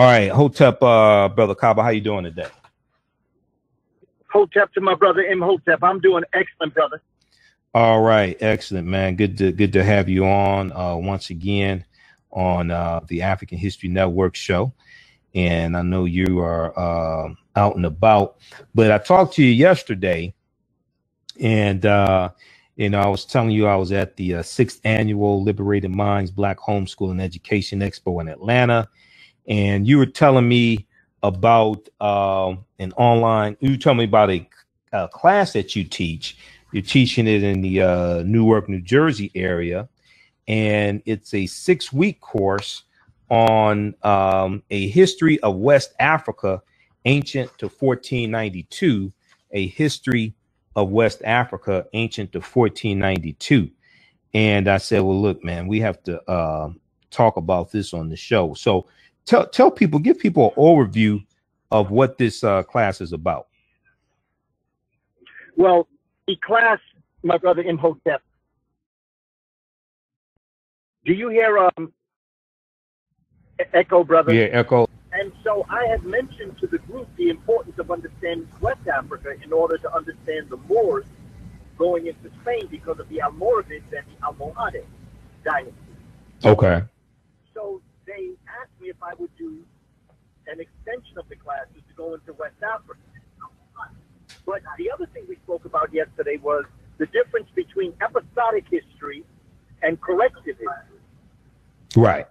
All right, Hotep, uh, brother Kaba, how you doing today? Hotep to my brother Imhotep. I'm doing excellent, brother. All right, excellent, man. Good to good to have you on uh, once again on uh, the African History Network show. And I know you are uh, out and about, but I talked to you yesterday, and uh, you know I was telling you I was at the uh, sixth annual Liberated Minds Black Homeschool and Education Expo in Atlanta, and you were telling me about uh, an online. You telling me about a, a class that you teach you're teaching it in the uh, Newark, New Jersey area, and it's a six week course on um, a history of West Africa, ancient to 1492, a history of West Africa, ancient to 1492. And I said, well, look, man, we have to uh, talk about this on the show. So tell tell people, give people an overview of what this uh, class is about. Well, the class, my brother Imhotep. Do you hear um echo, brother? Yeah, echo. And so I had mentioned to the group the importance of understanding West Africa in order to understand the Moors going into Spain because of the Almoravids and the Almohade dynasty. Okay. So they if I would do an extension of the classes to go into West Africa. But the other thing we spoke about yesterday was the difference between episodic history and corrective history. Right.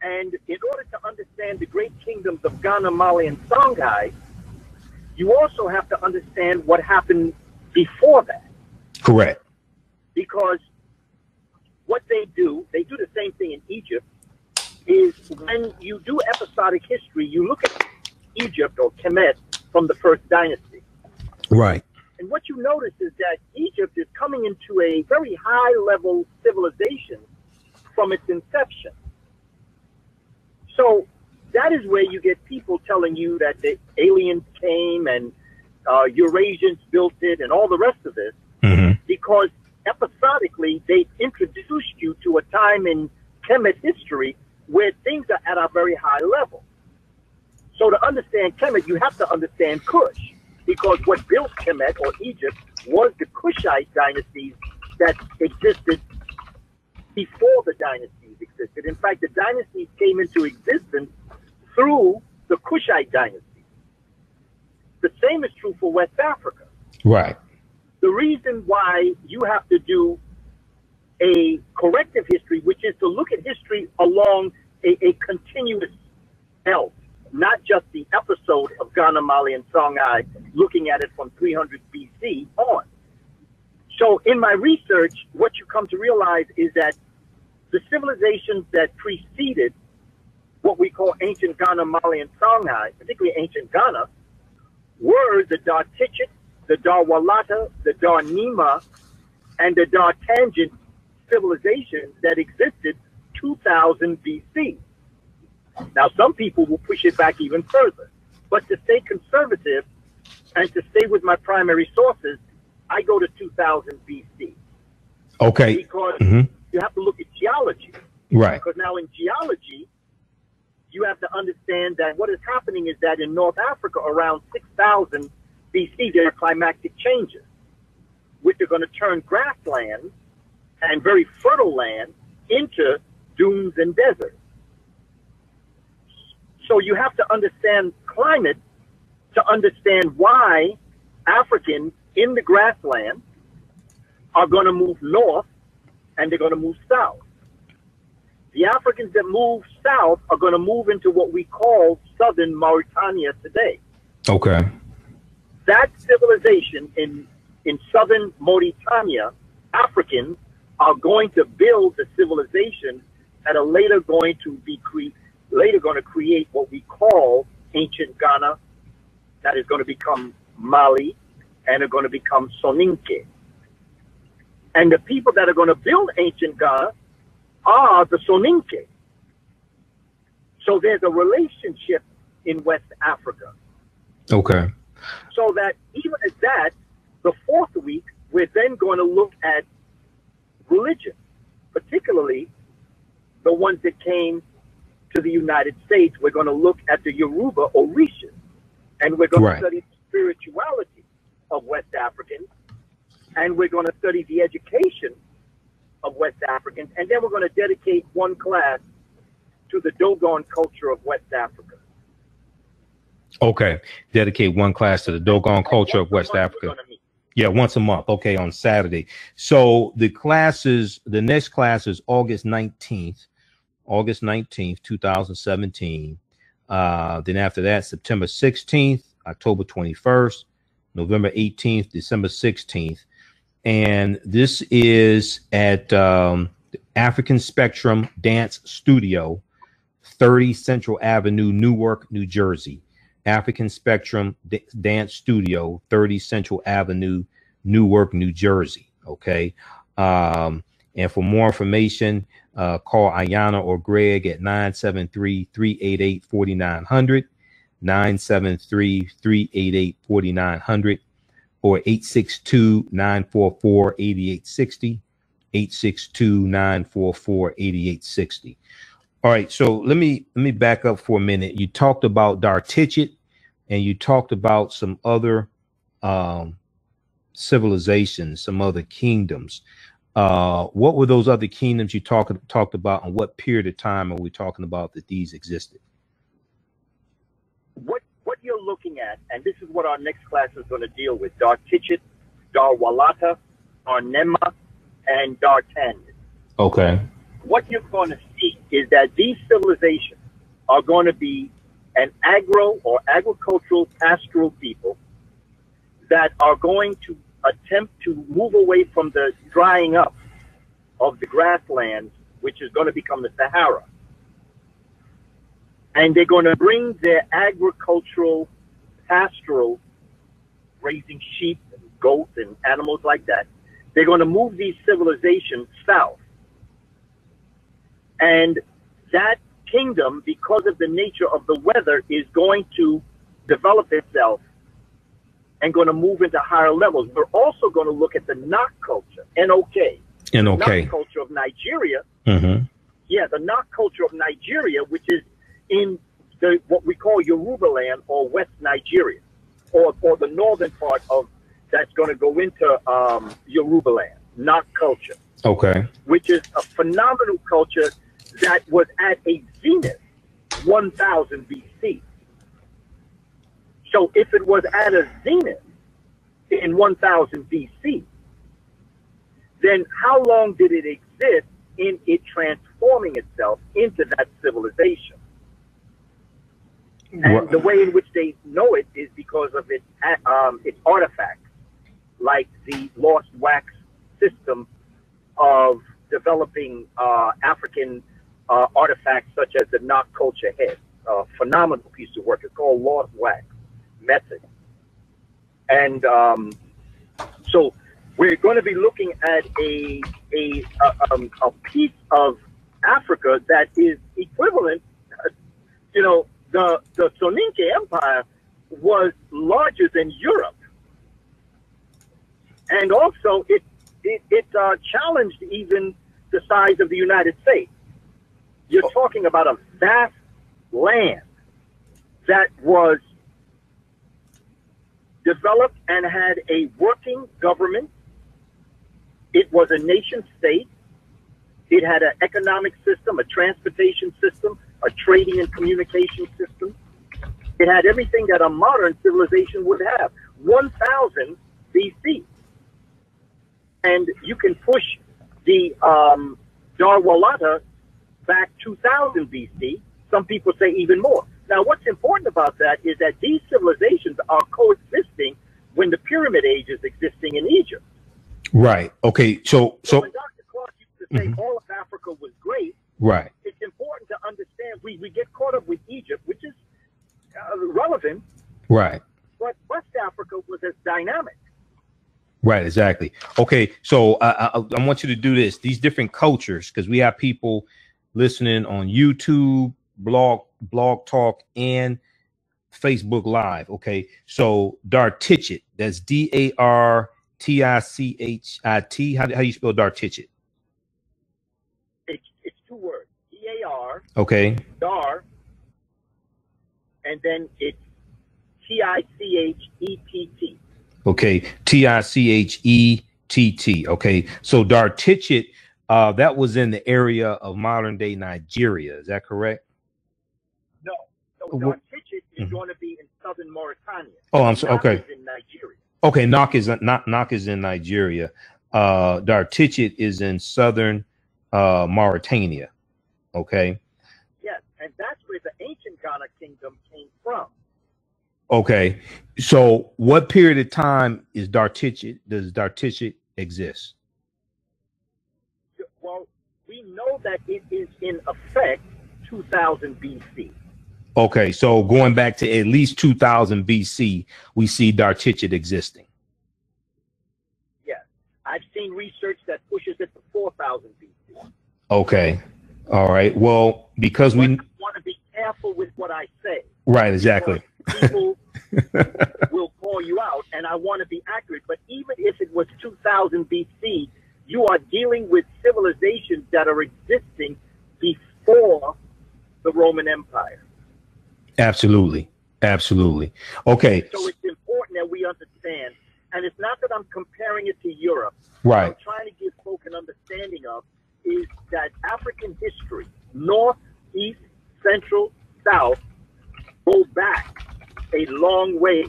And in order to understand the great kingdoms of Ghana, Mali, and Songhai, you also have to understand what happened before that. Correct. Because what they do, they do the same thing in Egypt, is when you do episodic history, you look at Egypt or Kemet from the first dynasty. Right. And what you notice is that Egypt is coming into a very high level civilization from its inception. So that is where you get people telling you that the aliens came and uh, Eurasians built it and all the rest of this, mm-hmm. because episodically they introduced you to a time in Kemet history where things are at a very high level. So to understand Kemet, you have to understand Kush because what built Kemet or Egypt was the Kushite dynasties that existed before the dynasties existed. In fact, the dynasties came into existence through the Kushite dynasty. The same is true for West Africa. Right. The reason why you have to do a corrective history, which is to look at history along a, a continuous belt, not just the episode of Ghana, Mali, and Songhai, looking at it from 300 BC on. So, in my research, what you come to realize is that the civilizations that preceded what we call ancient Ghana, Mali, and Songhai, particularly ancient Ghana, were the Dar Tichet, the Dar Walata, the Dar Nima, and the Dar Tangent civilizations that existed 2000 BC. Now, some people will push it back even further. But to stay conservative and to stay with my primary sources, I go to 2000 BC. Okay. Because mm-hmm. you have to look at geology. Right. Because now in geology, you have to understand that what is happening is that in North Africa around 6000 BC, there are climatic changes, which are going to turn grassland and very fertile land into dunes and deserts. So you have to understand climate to understand why Africans in the grassland are going to move north and they're going to move south. The Africans that move south are going to move into what we call southern Mauritania today. Okay. That civilization in in southern Mauritania, Africans are going to build the civilization that are later going to be cre- later going to create what we call ancient Ghana, that is going to become Mali, and are going to become Soninke. And the people that are going to build ancient Ghana are the Soninke. So there's a relationship in West Africa. Okay. So that even at that, the fourth week, we're then going to look at religion, particularly the ones that came to the United States, we're going to look at the Yoruba Orishas, and we're going Right. to study the spirituality of West Africans, and we're going to study the education of West Africans, and then we're going to dedicate one class to the Dogon culture of West Africa. Okay. Dedicate one class to the Dogon culture of West a month we're Africa. Yeah, once a month. Okay, on Saturday. So the classes, the next class is August 19th, August 19th, 2017. Uh, then after that, September 16th, October 21st, November 18th, December 16th. And this is at um, African Spectrum Dance Studio, 30 Central Avenue, Newark, New Jersey. African Spectrum D- Dance Studio, 30 Central Avenue, Newark, New Jersey. Okay. Um, and for more information, uh, call Ayana or Greg at 973 388 4900, 973 388 4900, or 862 944 8860, 862 944 8860. All right, so let me let me back up for a minute. You talked about Dartichet, and you talked about some other um, civilizations, some other kingdoms. Uh, what were those other kingdoms you talked talked about, and what period of time are we talking about that these existed? what what you're looking at, and this is what our next class is going to deal with: Dartichet, Darwalata, Arnema, and Dartan. Okay. What you're going to is that these civilizations are going to be an agro or agricultural pastoral people that are going to attempt to move away from the drying up of the grasslands, which is going to become the Sahara and they're going to bring their agricultural, pastoral, raising sheep and goats and animals like that. They're going to move these civilizations south. And that kingdom, because of the nature of the weather, is going to develop itself and going to move into higher levels. We're also going to look at the Nok culture, N-O-K, And Nok okay. culture of Nigeria, Mm-hmm. yeah, the Nok culture of Nigeria, which is in the what we call Yoruba land or West Nigeria, or or the northern part of that's going to go into um, Yoruba land, Nok culture, Okay. which is a phenomenal culture that was at a zenith 1000 BC. So if it was at a zenith in 1000 BC, then how long did it exist in it transforming itself into that civilization? And Wha- the way in which they know it is because of its um, its artifacts, like the lost wax system of developing uh, African uh, artifacts such as the Nok culture head. A phenomenal piece of work. It's called Lost Wax Method. And um, so we're going to be looking at a, a, a, um, a piece of Africa that is equivalent, you know, the, the Soninke Empire was larger than Europe. And also, it, it, it uh, challenged even the size of the United States. You're talking about a vast land that was developed and had a working government. It was a nation state. It had an economic system, a transportation system, a trading and communication system. It had everything that a modern civilization would have. 1000 BC. And you can push the um, Darwalata back 2000 BC. Some people say even more. Now, what's important about that is that these civilizations are coexisting when the Pyramid Age is existing in Egypt. Right. Okay. So So so when Dr. Clark used to say Mhm. all of Africa was great, right. it's important to understand we, we get caught up with Egypt, which is uh, relevant, Right. but West Africa was as dynamic. Right, exactly. Okay, so I, I, I want you to do this. These different cultures, because we have people listening on YouTube, blog, blog talk, and Facebook Live. Okay, so Dartichet, that's D A R T I C H I T. How how do you spell Dartichet? It's, it's two words: D A R Okay. Dar, and then it's T I C H E T T. Okay. T I C H E T T. Okay. So Dartichit, uh, that was in the area of modern day Nigeria. Is that correct? No. So Wh- Dartichit is Mhm. going to be in southern Mauritania. Oh, I'm sorry. Okay. in Nigeria. Okay. Nok is not Nok is in Nigeria. Uh, Dartichit is in southern uh, Mauritania. Okay. Yes, and that's where the ancient Ghana kingdom came from. Okay. So what period of time is Dartichit? Does Dartichit exist? Know that it is in effect 2000 BC. Okay. So going back to at least 2000 BC, we see Dartichit existing. Yes, I've seen research that pushes it to 4000 BC. Okay. All right. Well, because we I want to be careful with what I say. right exactly. People will call you out, and I want to be accurate. But even if it was 2000 BC, you are dealing with civilizations that are existing before the Roman Empire. Absolutely. Absolutely. Okay. So it's important that we understand. And it's not that I'm comparing it to Europe. What I'm Right. trying to give folk an understanding of is that African history, north, east, central, south, go back a long way.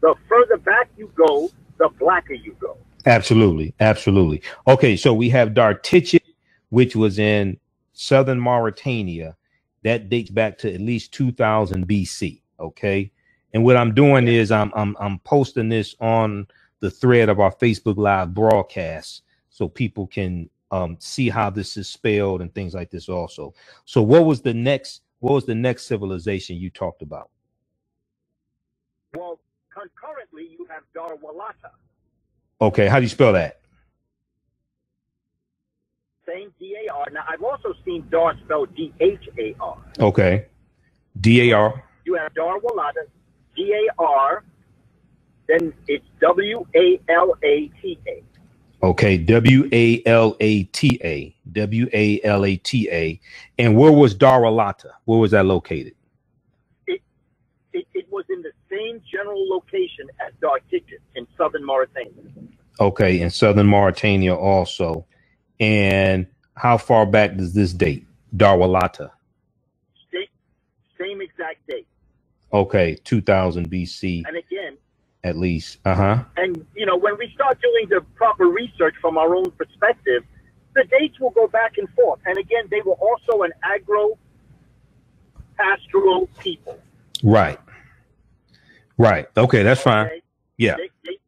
The further back you go, the blacker you go. Absolutely. Absolutely. Okay. So we have Dartichit, which was in southern Mauritania. That dates back to at least 2000 BC. Okay. And what I'm doing is I'm I'm I'm posting this on the thread of our Facebook Live broadcast so people can um, see how this is spelled and things like this also. So what was the next what was the next civilization you talked about? Well, concurrently, you have Darwalata, Okay, how do you spell that? same D A R. Now, I've also seen Dar spelled D H A R. Okay. D A R. You have Darwalata, D A R, then it's W A L A T A. Okay, W A L A T A. W A L A T A. And where was Darwalata? Where was that located? It, it was in the same general location as Dartichit in southern Mauritania. Okay, in southern Mauritania also. And how far back does this date? Darwalata. Same, same exact date. Okay, 2000 BC And again, at least. Uh huh. and you know, when we start doing the proper research from our own perspective, the dates will go back and forth. And again, they were also an agro pastoral people. Right. Right. Okay, that's fine. okay? Yeah. They, they,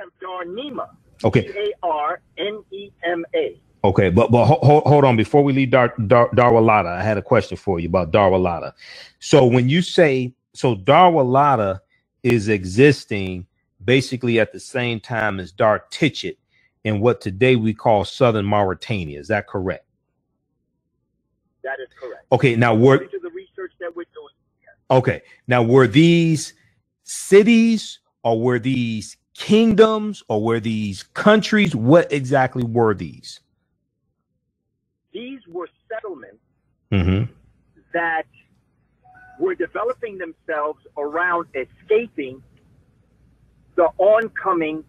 have Darnema. Okay. D A R N E M A. Okay, but but ho- ho- hold on before we leave Dar, Dar Darwalata, I had a question for you about Darwalata. So when you say so Darwalata is existing basically at the same time as Dar Dartichit in what today we call southern Mauritania, is that correct? That is correct. Okay, now were to the research that we're doing. okay, now were these cities or were these kingdoms or were these countries? What exactly were these? These were settlements Mm-hmm. that were developing themselves around escaping the oncoming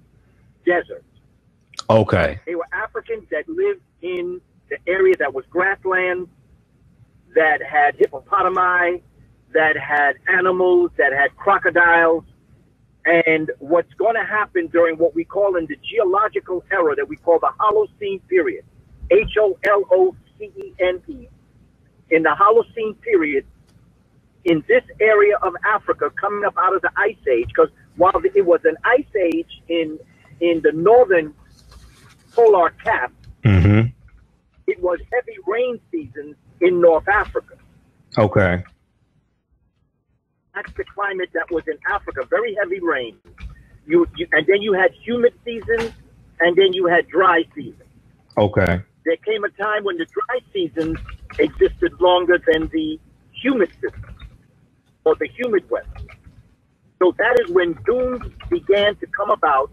desert. Okay. They were Africans that lived in the area that was grassland, that had hippopotami, that had animals, that had crocodiles. And what's going to happen during what we call in the geological era that we call the Holocene period, H O L O C E N E, in the Holocene period, in this area of Africa, coming up out of the Ice Age, because while it was an Ice Age in in the northern polar cap, Mm-hmm. it was heavy rain seasons in North Africa. Okay. That's the climate that was in Africa, very heavy rain. You, you and then you had humid seasons, and then you had dry seasons. Okay. There came a time when the dry seasons existed longer than the humid seasons, or the humid weather. So that is when dunes began to come about,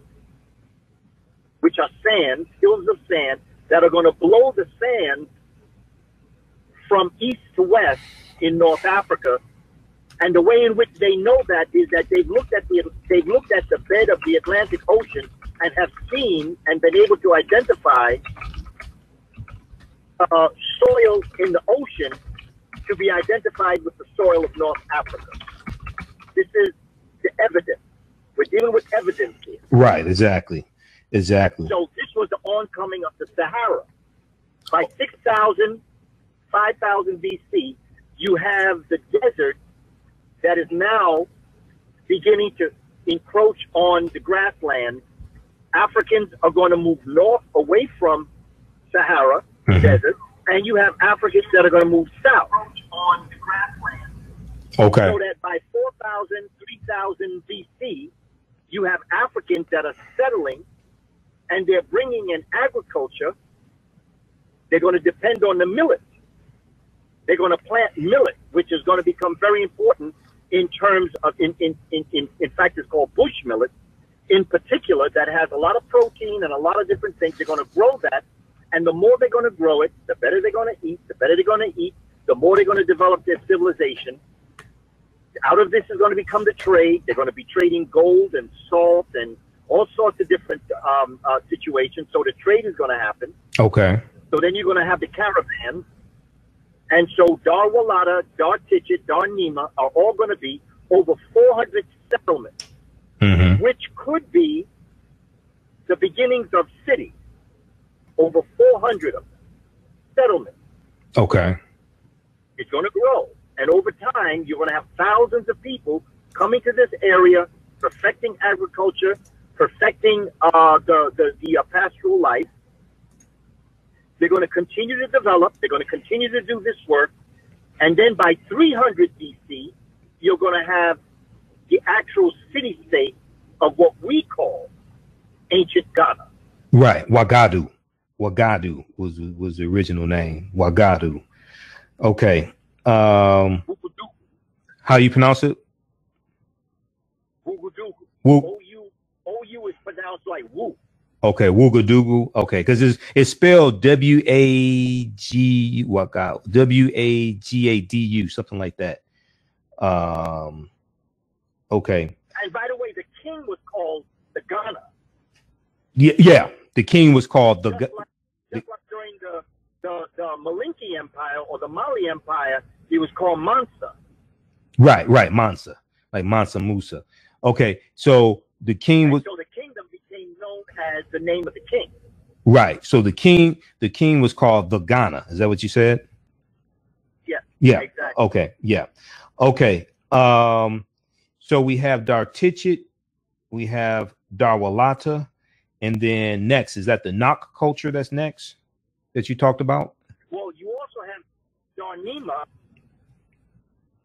which are sand, hills of sand, that are going to blow the sand from east to west in North Africa. And the way in which they know that is that they've looked at the they've looked at the bed of the Atlantic Ocean and have seen and been able to identify uh, soil in the ocean to be identified with the soil of North Africa. This is the evidence. We're dealing with evidence here. Right, exactly. Exactly. So this was the oncoming of the Sahara. By 6,000, 5,000 BC, you have the desert that is now beginning to encroach on the grassland. Africans are going to move north away from Sahara Mhm. desert, and you have Africans that are going to move south on the grassland. Okay. So that by 4,000, 3,000 BC, you have Africans that are settling and they're bringing in agriculture. They're going to depend on the millet. They're going to plant millet, which is going to become very important in terms of, in, in, in, in, in fact, it's called bush millet in particular, that has a lot of protein and a lot of different things. They're going to grow that. And the more they're going to grow it, the better they're going to eat, the better they're going to eat, the more they're going to develop their civilization out of this is going to become the trade. They're going to be trading gold and salt and all sorts of different um, uh, situations. So the trade is going to happen. Okay. So then you're going to have the caravans. And so Dar Walata, Dar Tichet, Dar Nima are all going to be over 400 settlements, Mm-hmm. which could be the beginnings of cities. Over 400 of them. Settlements. Okay. It's going to grow. And over time, you're going to have thousands of people coming to this area, perfecting agriculture, perfecting uh, the, the, the uh, pastoral life. They're going to continue to develop. They're going to continue to do this work. And then by 300 BC, you're going to have the actual city state of what we call ancient Ghana. Right. Wagadu. Wagadu was was the original name. Wagadu. Okay. Um how you pronounce it? Wugudugu. Wu O-U, O-U is pronounced like Wu. Okay, Wugadugu. Okay, because it's it's spelled W A G what Wagadu. W A G A D U, something like that. Um okay. And by the way, the king was called the Ghana. Yeah, yeah. The king was called the Just like, just like during the, the, the Malinke Empire or the Mali Empire, he was called Mansa. right, right, Mansa. Like Mansa Musa. Okay, so the king was so the kingdom became known as the name of the king. right. So the king, the king was called the Ghana. Is that what you said? Yeah, Yeah. exactly. Okay. Yeah. Okay. Um, so we have Dartichet, we have Darwalata, and then next is that the Nok culture that's next that you talked about? Well, you also have Darnima,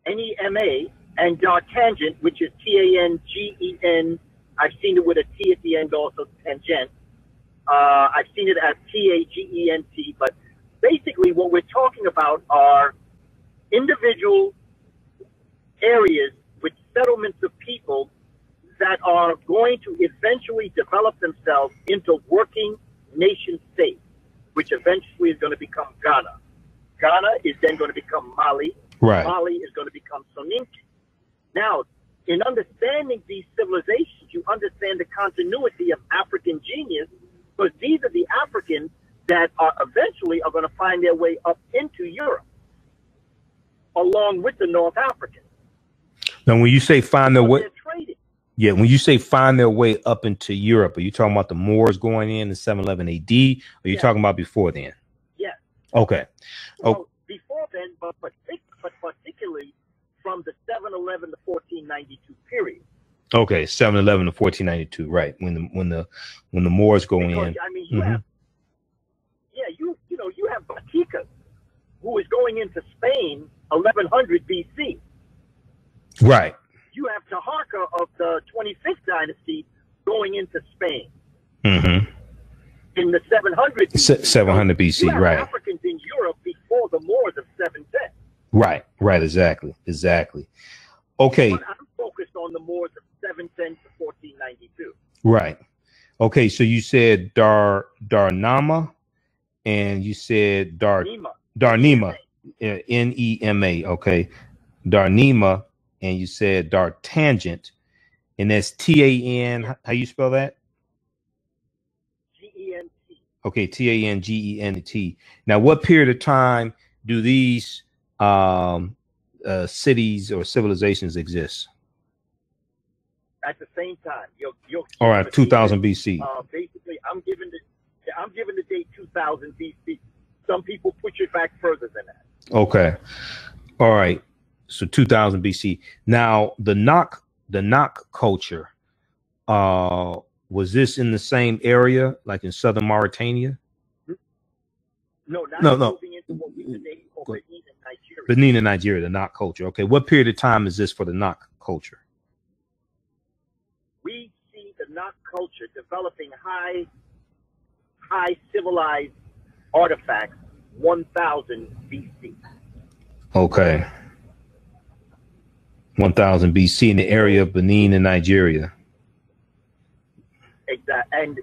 N-E-M-A, and Dartangent, which is T-A-N-G-E-N. I've seen it with a T at the end also, tangent. Uh, I've seen it as T-A-G-E-N-T, but basically what we're talking about are individual areas with settlements of people that are going to eventually develop themselves into working nation states, which eventually is going to become Ghana. Ghana is then going to become Mali. Right. Mali is going to become Soninke. Now, in understanding these civilizations, you understand the continuity of African genius, because these are the Africans that are eventually are going to find their way up into Europe, along with the North Africans. Now, when you say find their But way, They're trading. yeah, when you say find their way up into Europe, are you talking about the Moors going in in 711 AD? Or are you Yeah. talking about before then? Yes. Okay. Oh. Well, before then, but, but particularly from the 711 to 1492 period. Okay. 711 to 1492. Right. When the when the when the Moors go Because, in. I mean, you Mhm. have, yeah, you you know, you have Batika, who is going into Spain 1100 BC. Right. You have Taharqa of the 25th dynasty going into Spain Mm-hmm. in the 700 BC. 700 BC. Right. Africans in Europe before the Moors of 710. Right. Right. Exactly. Exactly. Okay. But I'm focused on the Moors of 710 to 1492. Right. Okay. So you said Dar Darnama, and you said Dar Nima. Darnima. N E M A. Okay, Darnema, and you said Dartangent, and that's T A N. How you spell that? G E N T. Okay, T A N G E N T. Now, what period of time do these um, uh, cities or civilizations exist? At the same time, you'll, you'll All right, 2000 BC. Uh, basically, I'm giving the I'm giving the date 2000 BC. Some people push it back further than that. Okay. All right. So 2000 BC. Now the Nok the Nok culture uh was this in the same area like in southern Mauritania? No, not No, no. Benin and Nigeria. Benin and Nigeria, the Nok culture. Okay. What period of time is this for the Nok culture? we see the Nok culture developing high, high civilized artifacts 1000 BC. Okay. 1000 BC in the area of Benin and Nigeria. Exact. And,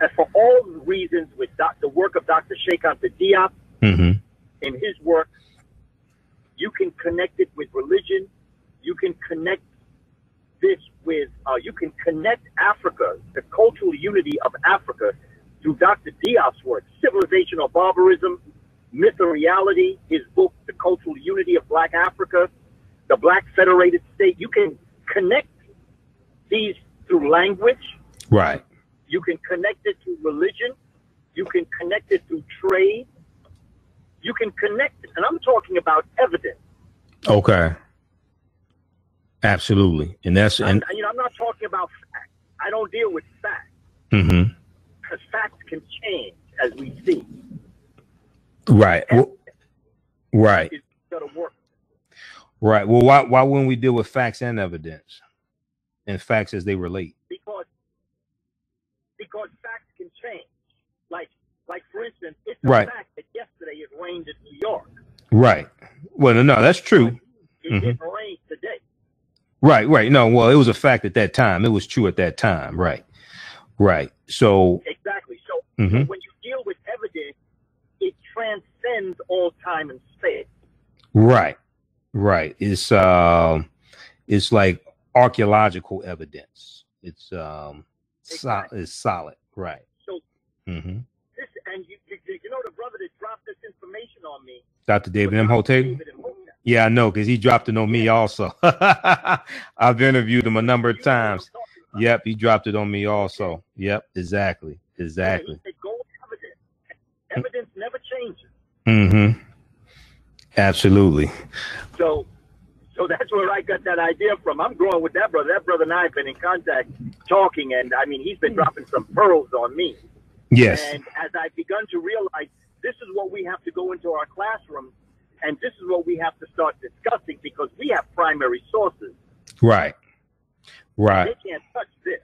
and for all the reasons with doc, the work of Dr. Cheikh Anta Diop hmm in his work, you can connect it with religion. You can connect this with, uh, you can connect Africa, the cultural unity of Africa, through Dr. Diop's work, Civilization or Barbarism, Myth and Reality, his book, The Cultural Unity of Black Africa, The Black Federated State. You can connect these through language. Right. You can connect it through religion. You can connect it through trade. You can connect it, and I'm talking about evidence. Okay. Absolutely. And that's and you know, I'm not talking about facts. I don't deal with facts Mm-hmm. because facts can change as we see. right. Well, right. It's going to work. Right. Well, why why wouldn't we deal with facts and evidence, and facts as they relate? because because facts can change. Like for instance, it's a Right. fact that yesterday it rained in New York. Right. Well, no, no, that's true. It Mhm. didn't rain today. Right. Right. No. Well, it was a fact at that time. It was true at that time. Right. Right. So. Exactly. So mhm. when you deal with evidence, it transcends all time and space. Right. Right. It's um, it's like archaeological evidence. It's um, so, it's solid. Right. So hmm this and you, you, you know the brother that dropped this information on me. Dr. David Imhotep. David Imhotep. Yeah, I know because he dropped it on me also. I've interviewed him a number of You know what I'm times. Yep, he dropped it on me also. Yep, exactly, exactly. Said, evidence. Evidence never changes. Mm-hmm. Absolutely. So, so that's where I got that idea from. I'm growing with that brother. That brother and I have been in contact, talking, and I mean, he's been dropping some pearls on me. Yes. And as I've begun to realize, this is what we have to go into our classroom, and this is what we have to start discussing because we have primary sources. Right. Right. They can't touch this.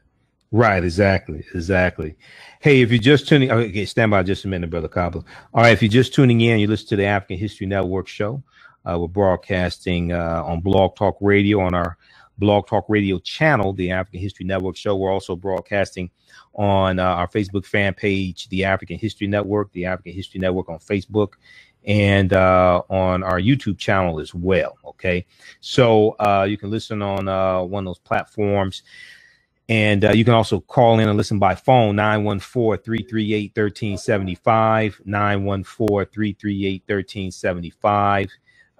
Right. Exactly. Exactly. Hey, if you're just tuning, okay, stand by just a minute, brother Kaba. All right, if you're just tuning in, you listen to the African History Network show. Uh, we're broadcasting uh, on Blog Talk Radio on our Blog Talk Radio channel, the African History Network show. We're also broadcasting on uh, our Facebook fan page, the African History Network, the African History Network on Facebook, and uh, on our YouTube channel as well. Okay, so uh, you can listen on uh, one of those platforms. And uh, you can also call in and listen by phone 914 338 1375. 914 338 1375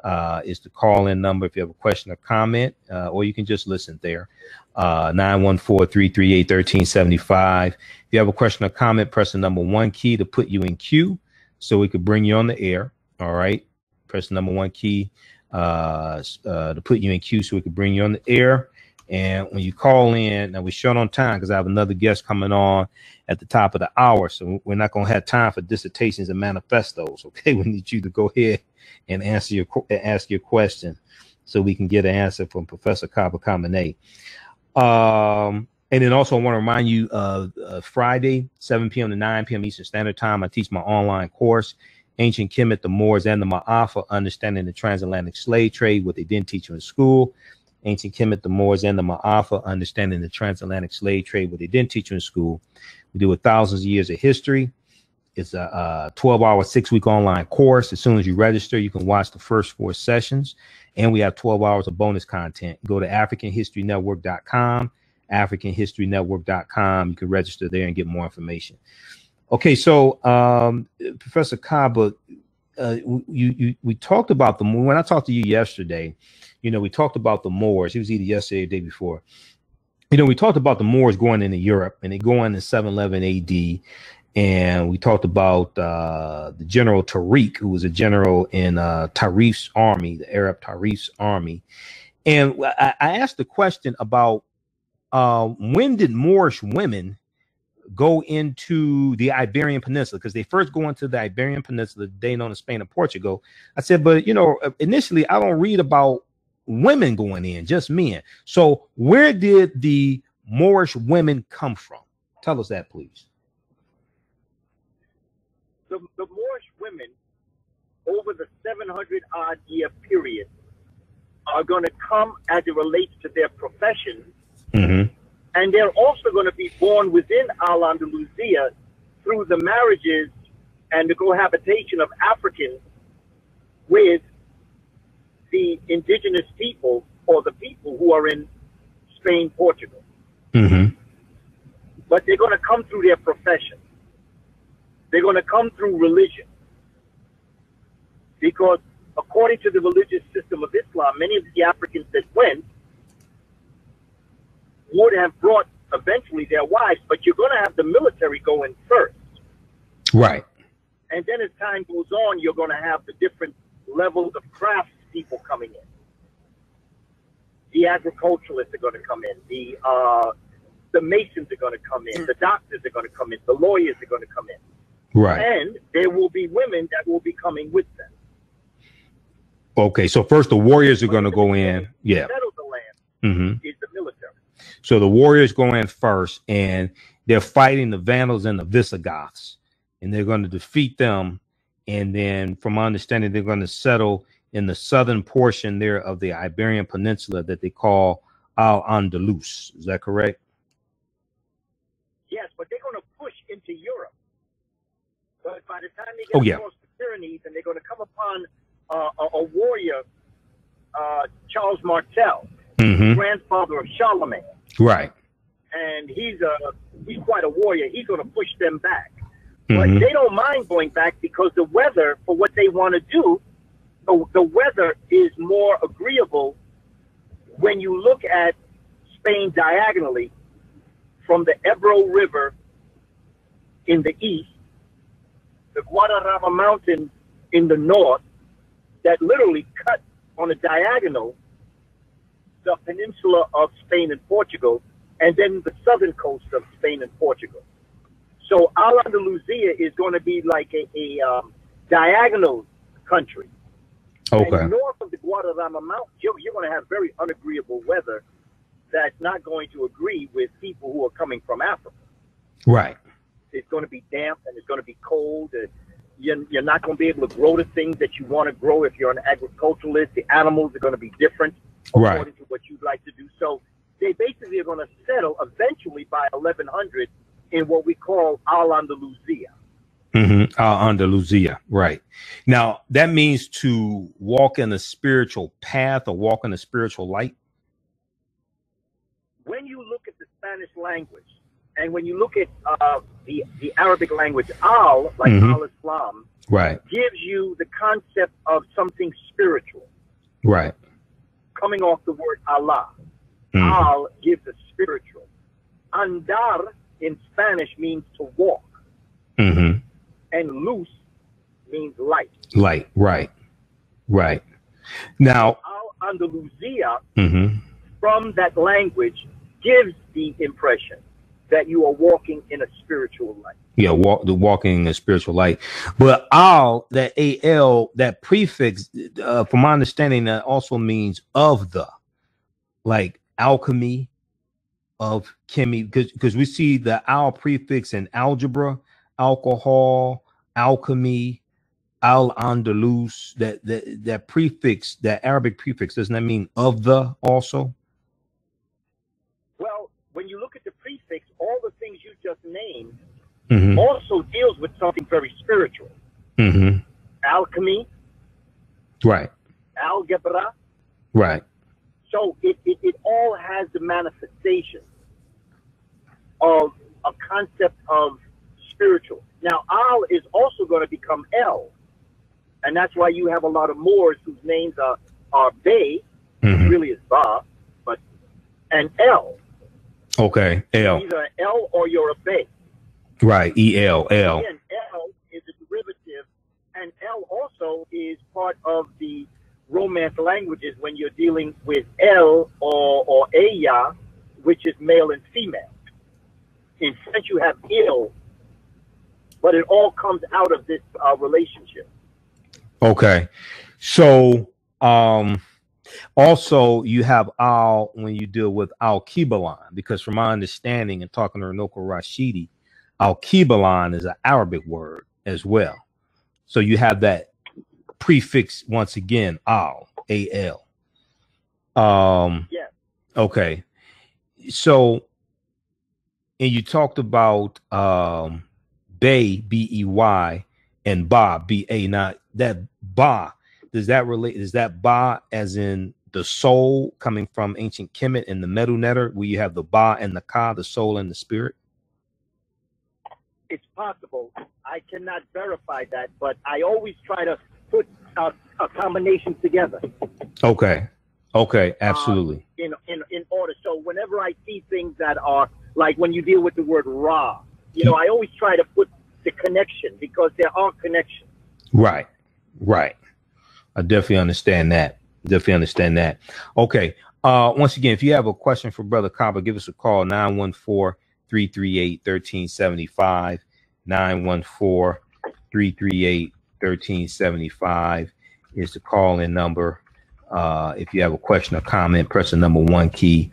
uh, is the call in number if you have a question or comment, uh, or you can just listen there. Uh, 914 338 1375. If you have a question or comment, press the number one key to put you in queue so we could bring you on the air. All right. Press the number one key uh, uh, to put you in queue so we could bring you on the air. And when you call in, now we're short on time because I have another guest coming on at the top of the hour. So we're not going to have time for dissertations and manifestos. Okay. We need you to go ahead and answer your ask your question so we can get an answer from Professor Kaba Kamene. Um, and then also I want to remind you of uh, Friday, 7 p.m. to 9 p.m. Eastern Standard Time. I teach my online course, Ancient Kemet, the Moors, and the Ma'afa, Understanding the Transatlantic Slave Trade, what they didn't teach you in school. Ancient Kemet, the Moors, and the Ma'afa, Understanding the Transatlantic Slave Trade, what they didn't teach you in school. We do with thousands of years of history. It's a, a 12 hour, six week online course. As soon as you register, you can watch the first four sessions. And we have 12 hours of bonus content. Go to AfricanHistoryNetwork.com, AfricanHistoryNetwork.com. You can register there and get more information. Okay, so um, Professor Kaba, uh, you, you we talked about the when I talked to you yesterday, you know, we talked about the Moors. It was either yesterday or day before. You know, we talked about the Moors going into Europe and they go in 711 AD. And we talked about uh, the General Tariq, who was a general in uh, Tarif's army, the Arab Tarif's army. And I, I asked the question about uh, when did Moorish women go into the Iberian Peninsula because they first go into the Iberian Peninsula, they known as Spain and Portugal. I said, but you know, initially I don't read about women going in, just men. So where did the Moorish women come from? Tell us that, please. The, the Moorish women over the 700 odd year period are going to come as it relates to their profession. Mm-hmm and they're also going to be born within Al Andalusia through the marriages and the cohabitation of Africans with the indigenous people or the people who are in Spain, Portugal. Mm-hmm. But they're going to come through their profession. They're going to come through religion. Because according to the religious system of Islam, many of the Africans that went would have brought eventually their wives, but you're going to have the military go in first. Right. And then as time goes on, you're going to have the different levels of craft people coming in. The agriculturalists are going to come in. The uh, the masons are going to come in. The doctors are going to come in. The lawyers are going to come in. Right. And there will be women that will be coming with them. Okay, so first the warriors are going to go in. Yeah. Settle the land mm-hmm. is the military. So the Warriors go in first, and they're fighting the Vandals and the Visigoths, and they're going to defeat them. And then, from my understanding, they're going to settle in the southern portion there of the Iberian Peninsula that they call Al Andalus. Is that correct? Yes, but they're going to push into Europe. But by the time they get oh, yeah. across the Pyrenees, and they're going to come upon uh, a, a, warrior, uh, Charles Martel, mm-hmm. grandfather of Charlemagne. Right. And he's a he's quite a warrior. He's going to push them back. Mm-hmm. But they don't mind going back because the weather for what they want to do, the, the weather is more agreeable when you look at Spain diagonally from the Ebro River in the east, the Guadarrama Mountain in the north, that literally cut on a diagonal the peninsula of Spain and Portugal, and then the southern coast of Spain and Portugal. So Al Andalusia is going to be like a, a um, diagonal country. Okay. And north of the Guadarrama Mountain, you're, you're going to have very unagreeable weather that's not going to agree with people who are coming from Africa. Right. It's going to be damp and it's going to be cold. And you're, you're not going to be able to grow the things that you want to grow if you're an agriculturalist. The animals are going to be different right. according to what you'd like to do. So they basically are going to settle eventually by 1100 in what we call Al Andalusia. Mm-hmm. Al Andalusia, right. Now, that means to walk in a spiritual path or walk in a spiritual light. When you look at the Spanish language and when you look at uh, the, the Arabic language, Al, like mm-hmm. Al Islam, right. gives you the concept of something spiritual. Right coming off the word Allah. Mm. Al gives a spiritual. Andar in Spanish means to walk. Mm-hmm. And luz means light. Light, right. Right. Now, Al Andalusia, mm-hmm. from that language, gives the impression that you are walking in a spiritual light. Yeah, walk the walking in a spiritual light. But al that al that prefix, uh, from my understanding, that also means of the, like alchemy, of chemi, because because we see the al prefix in algebra, alcohol, alchemy, al andalus. That that that prefix, that Arabic prefix, doesn't that mean of the also? Well, when you look at the prefix, all the things you just named Mm-hmm. also deals with something very spiritual. Mm-hmm. Alchemy, Right. algebra. Right. So it, it, it all has the manifestation of a concept of spiritual. Now, Al is also going to become El. And that's why you have a lot of Moors whose names are, are Bay, Mhm. really is Ba, but, and El. Okay. L. Either El or you're a Bay. Right. E L L. Again, L is a derivative, and L also is part of the Romance languages when you're dealing with L or, or Aya, which is male and female. In French, you have ill, but it all comes out of this uh, relationship. Okay. So um also you have al when you deal with al kibalan because from my understanding and talking to Runoko Rashidi, al kibalan is an Arabic word as well. So you have that prefix once again, al, A L. Um Yes. okay. So and you talked about um Bay B E Y and Ba B A. Now that Ba does that relate? Is that Ba as in the soul coming from ancient Kemet and the Medu Neter, where you have the Ba and the Ka, the soul and the spirit? It's possible. I cannot verify that, but I always try to put a, a combination together. Okay. Okay, um, absolutely. in, in, in order. So whenever I see things that are like when you deal with the word Ra, you know, I always try to put the connection because there are connections. Right. Right. I definitely understand that. Definitely understand that. Okay. Uh once again, if you have a question for Brother Kaba, give us a call 914-338-1375. 914-338-1375 is the call-in number. Uh if you have a question or comment, press the number one key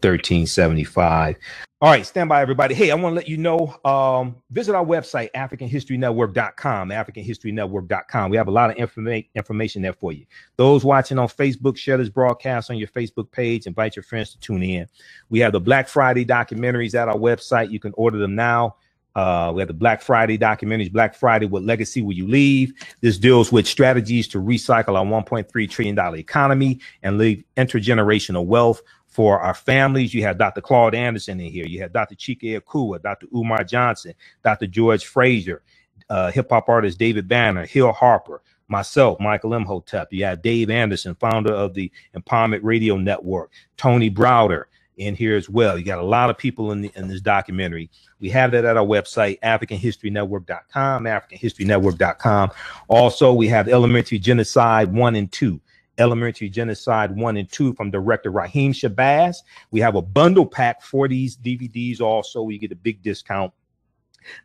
914-338-1375. All right, stand by, everybody. Hey, I want to let you know um, visit our website, AfricanHistoryNetwork.com, AfricanHistoryNetwork.com. We have a lot of informa- information there for you. Those watching on Facebook, share this broadcast on your Facebook page. Invite your friends to tune in. We have the Black Friday documentaries at our website. You can order them now. Uh, we have the Black Friday documentaries, Black Friday, What Legacy Will You Leave? This deals with strategies to recycle our $1.3 trillion economy and leave intergenerational wealth for our families. You have Dr. Claude Anderson in here. You have Dr. Chike Akua, Dr. Umar Johnson, Dr. George Fraser, uh, hip hop artist David Banner, Hill Harper, myself, Michael Imhotep. You have Dave Anderson, founder of the Empowerment Radio Network, Tony Browder in here as well. You got a lot of people in, the, in this documentary. We have that at our website, AfricanHistoryNetwork.com, AfricanHistoryNetwork.com. Also, we have Elementary Genocide 1 and 2. Elementary Genocide 1 and 2 from director Raheem Shabazz. We have a bundle pack for these DVDs also. You get a big discount.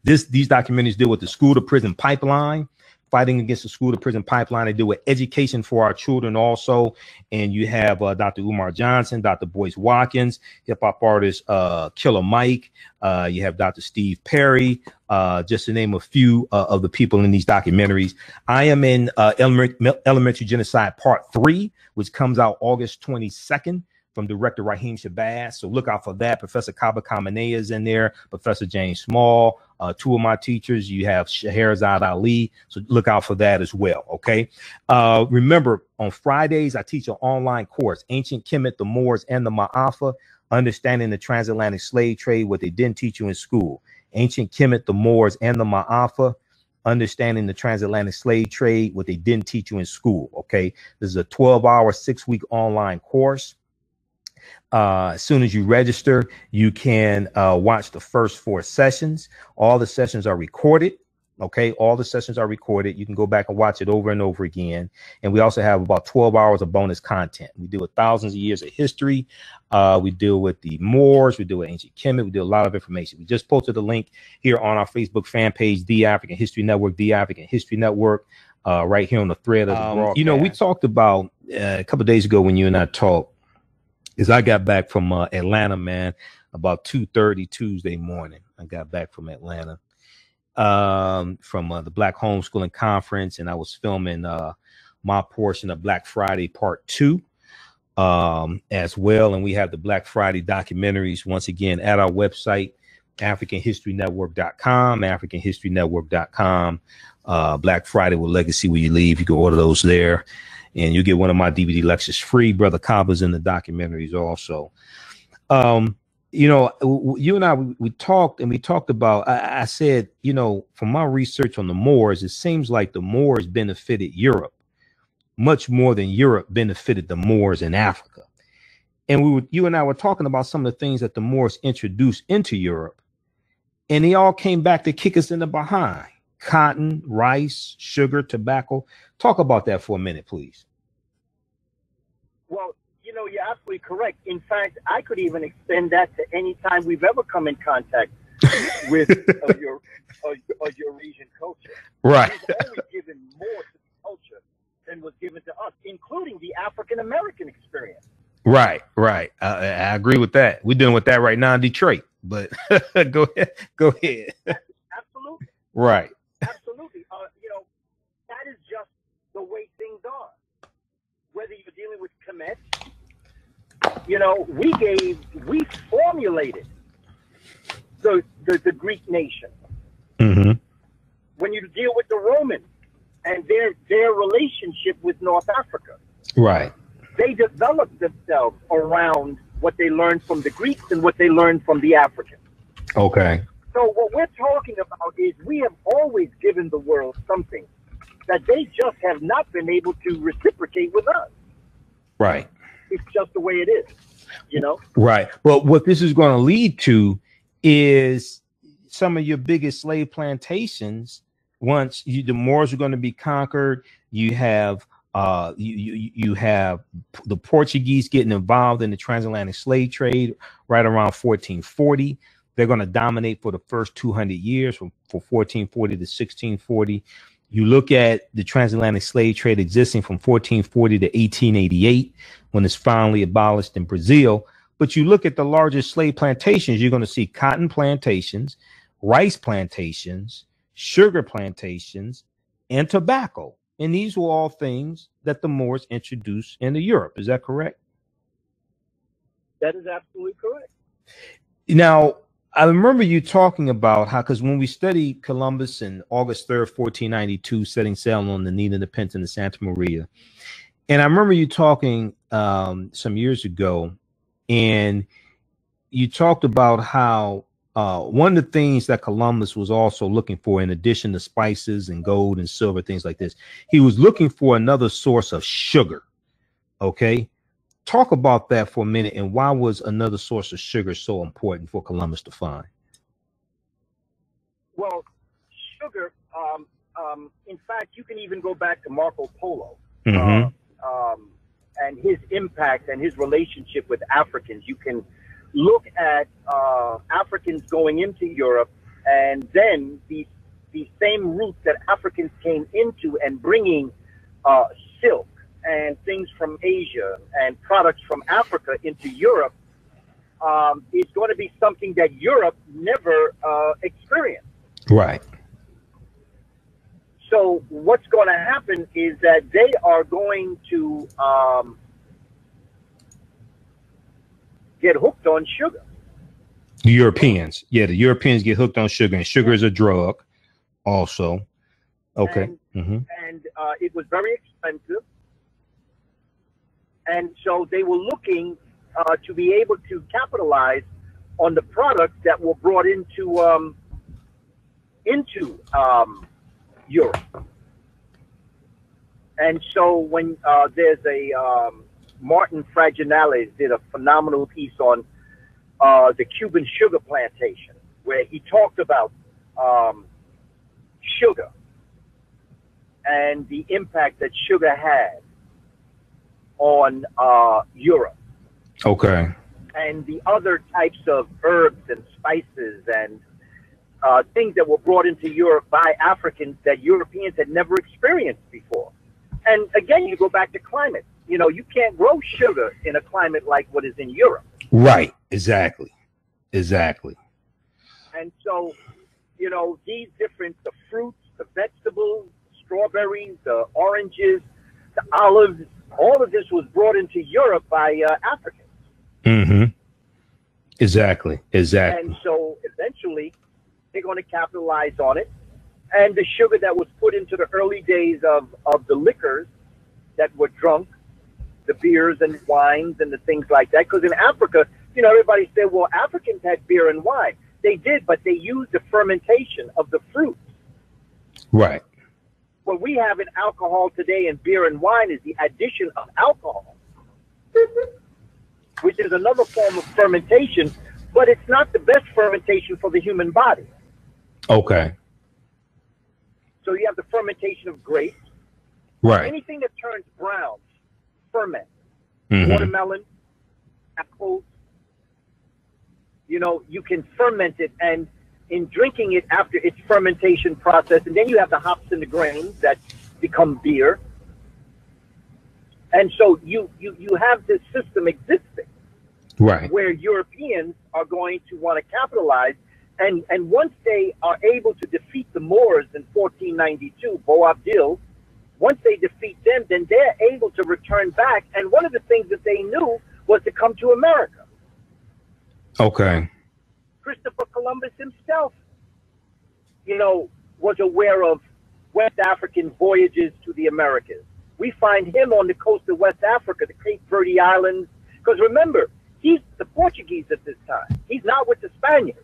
This These documentaries deal with the school to prison pipeline, fighting against the school to prison pipeline. They deal with education for our children also. And you have uh, Dr. Umar Johnson, Dr. Boyce Watkins, hip hop artist uh, Killer Mike. Uh, you have Dr. Steve Perry, uh, just to name a few uh, of the people in these documentaries. I am in uh, Elementary, Elementary Genocide Part 3, which comes out August 22nd from director Raheem Shabazz. So look out for that. Professor Kaba Kamene is in there, Professor James Small, uh, two of my teachers. You have Shahrazad Ali. So look out for that as well. Okay. Uh, remember, on Fridays, I teach an online course, Ancient Kemet, the Moors, and the Ma'afa, Understanding the Transatlantic Slave Trade, what they didn't teach you in school. Ancient Kemet, the Moors, and the Ma'afa, understanding the transatlantic slave trade, what they didn't teach you in school. Okay. This is a 12 hour, six week online course. Uh, as soon as you register, you can uh, watch the first four sessions. All the sessions are recorded. Okay, all the sessions are recorded. You can go back and watch it over and over again. And we also have about 12 hours of bonus content. We deal with thousands of years of history. Uh, we deal with the Moors. We deal with ancient Kemet. We do a lot of information. We just posted the link here on our Facebook fan page, The African History Network, The African History Network, uh, right here on the thread of the Um, broadcast. You know, we talked about uh, a couple days ago when you and I talked, is I got back from uh, Atlanta, man, about 2.30 Tuesday morning. I got back from Atlanta um, from uh, the Black Homeschooling Conference, and I was filming uh, my portion of Black Friday Part Two um, as well. And we have the Black Friday documentaries once again at our website, AfricanHistoryNetwork.com, AfricanHistoryNetwork.com. Uh, Black Friday with Legacy Where You Leave. You can order those there, and you get one of my DVD lectures free. Brother Kaba's in the documentaries also. Um, you know, you and I we, talked and we talked about. I, I, said, you know, from my research on the Moors, it seems like the Moors benefited Europe much more than Europe benefited the Moors in Africa. And we were, you and I were talking about some of the things that the Moors introduced into Europe, and they all came back to kick us in the behind: cotton, rice, sugar, tobacco. Talk about that for a minute, please. Well, you know, you're absolutely correct. In fact, I could even extend that to any time we've ever come in contact with your your Eurasian culture. Right. We've always given more to the culture than was given to us, including the African American experience. Right, right. I, I, agree with that. We're dealing with that right now in Detroit. But go ahead, go ahead. Absolutely. Right. Absolutely. Uh, you know, that is just the way things are. Whether you're dealing with Kemet, you know, we gave, we formulated the the, the Greek nation. Mm-hmm. When you deal with the Romans, and their their relationship with North Africa. Right. They developed themselves around what they learned from the Greeks and what they learned from the Africans. Okay. So what we're talking about is we have always given the world something that they just have not been able to reciprocate with us. Right. It's just the way it is, you know? Right. Well, what this is going to lead to is some of your biggest slave plantations once you, the Moors are going to be conquered, you have uh, you, you you have the Portuguese getting involved in the transatlantic slave trade right around 1440. They're going to dominate for the first 200 years, from, from 1440 to 1640. You look at the transatlantic slave trade existing from 1440 to 1888, when it's finally abolished in Brazil. But you look at the largest slave plantations, you're going to see cotton plantations, rice plantations, sugar plantations, and tobacco. And these were all things that the Moors introduced into Europe. Is that correct? That is absolutely correct. Now, I remember you talking about how, because when we studied Columbus in August 3rd, 1492, setting sail on the Nina, the Pinta, and the Santa Maria. And I remember you talking um, some years ago, and you talked about how uh, one of the things that Columbus was also looking for, in addition to spices and gold and silver, things like this, he was looking for another source of sugar. Okay. Talk about that for a minute and why was another source of sugar so important for Columbus to find? Well, sugar, um, um, in fact, you can even go back to Marco Polo mm-hmm. uh, um, and his impact and his relationship with Africans. You can look at uh, Africans going into Europe and then the the same routes that Africans came into and bringing uh, silk and things from Asia and products from Africa into Europe um, is going to be something that Europe never uh, experienced. Right. So what's going to happen is that they are going to um, get hooked on sugar. The Europeans, yeah, the Europeans get hooked on sugar, and sugar is a drug, also. Okay. And, mm-hmm. and uh, it was very expensive, and so they were looking uh, to be able to capitalize on the products that were brought into um, into um, Europe. And so when uh, there's a um, Martin Fraginales did a phenomenal piece on uh, the Cuban sugar plantation, where he talked about um, sugar and the impact that sugar had on uh, Europe. Okay. And the other types of herbs and spices and uh, things that were brought into Europe by Africans that Europeans had never experienced before. And again, you go back to climate. You know, you can't grow sugar in a climate like what is in Europe. Right. Exactly. Exactly. And so, you know, these different the fruits, the vegetables, strawberries, the oranges, the olives, all of this was brought into Europe by uh, Africans. Mm-hmm. Exactly. Exactly. And so eventually they're going to capitalize on it. And the sugar that was put into the early days of, of the liquors that were drunk, the beers and wines and the things like that. Because in Africa, you know, everybody said, well, Africans had beer and wine. They did, but they used the fermentation of the fruit. Right. What we have in alcohol today in beer and wine is the addition of alcohol, which is another form of fermentation, but it's not the best fermentation for the human body. Okay. So you have the fermentation of grapes. Right. Anything that turns brown, ferment. Mhm. Watermelon, apples. You know, you can ferment it and in drinking it after its fermentation process, and then you have the hops and the grains that become beer. And so you, you, you have this system existing Right. where Europeans are going to want to capitalize. And, and once they are able to defeat the Moors in 1492, Boabdil, once they defeat them, then they're able to return back. And one of the things that they knew was to come to America. Okay. Christopher Columbus himself, you know, was aware of West African voyages to the Americas. We find him on the coast of West Africa, the Cape Verde Islands. Because remember, he's the Portuguese at this time. He's not with the Spaniards.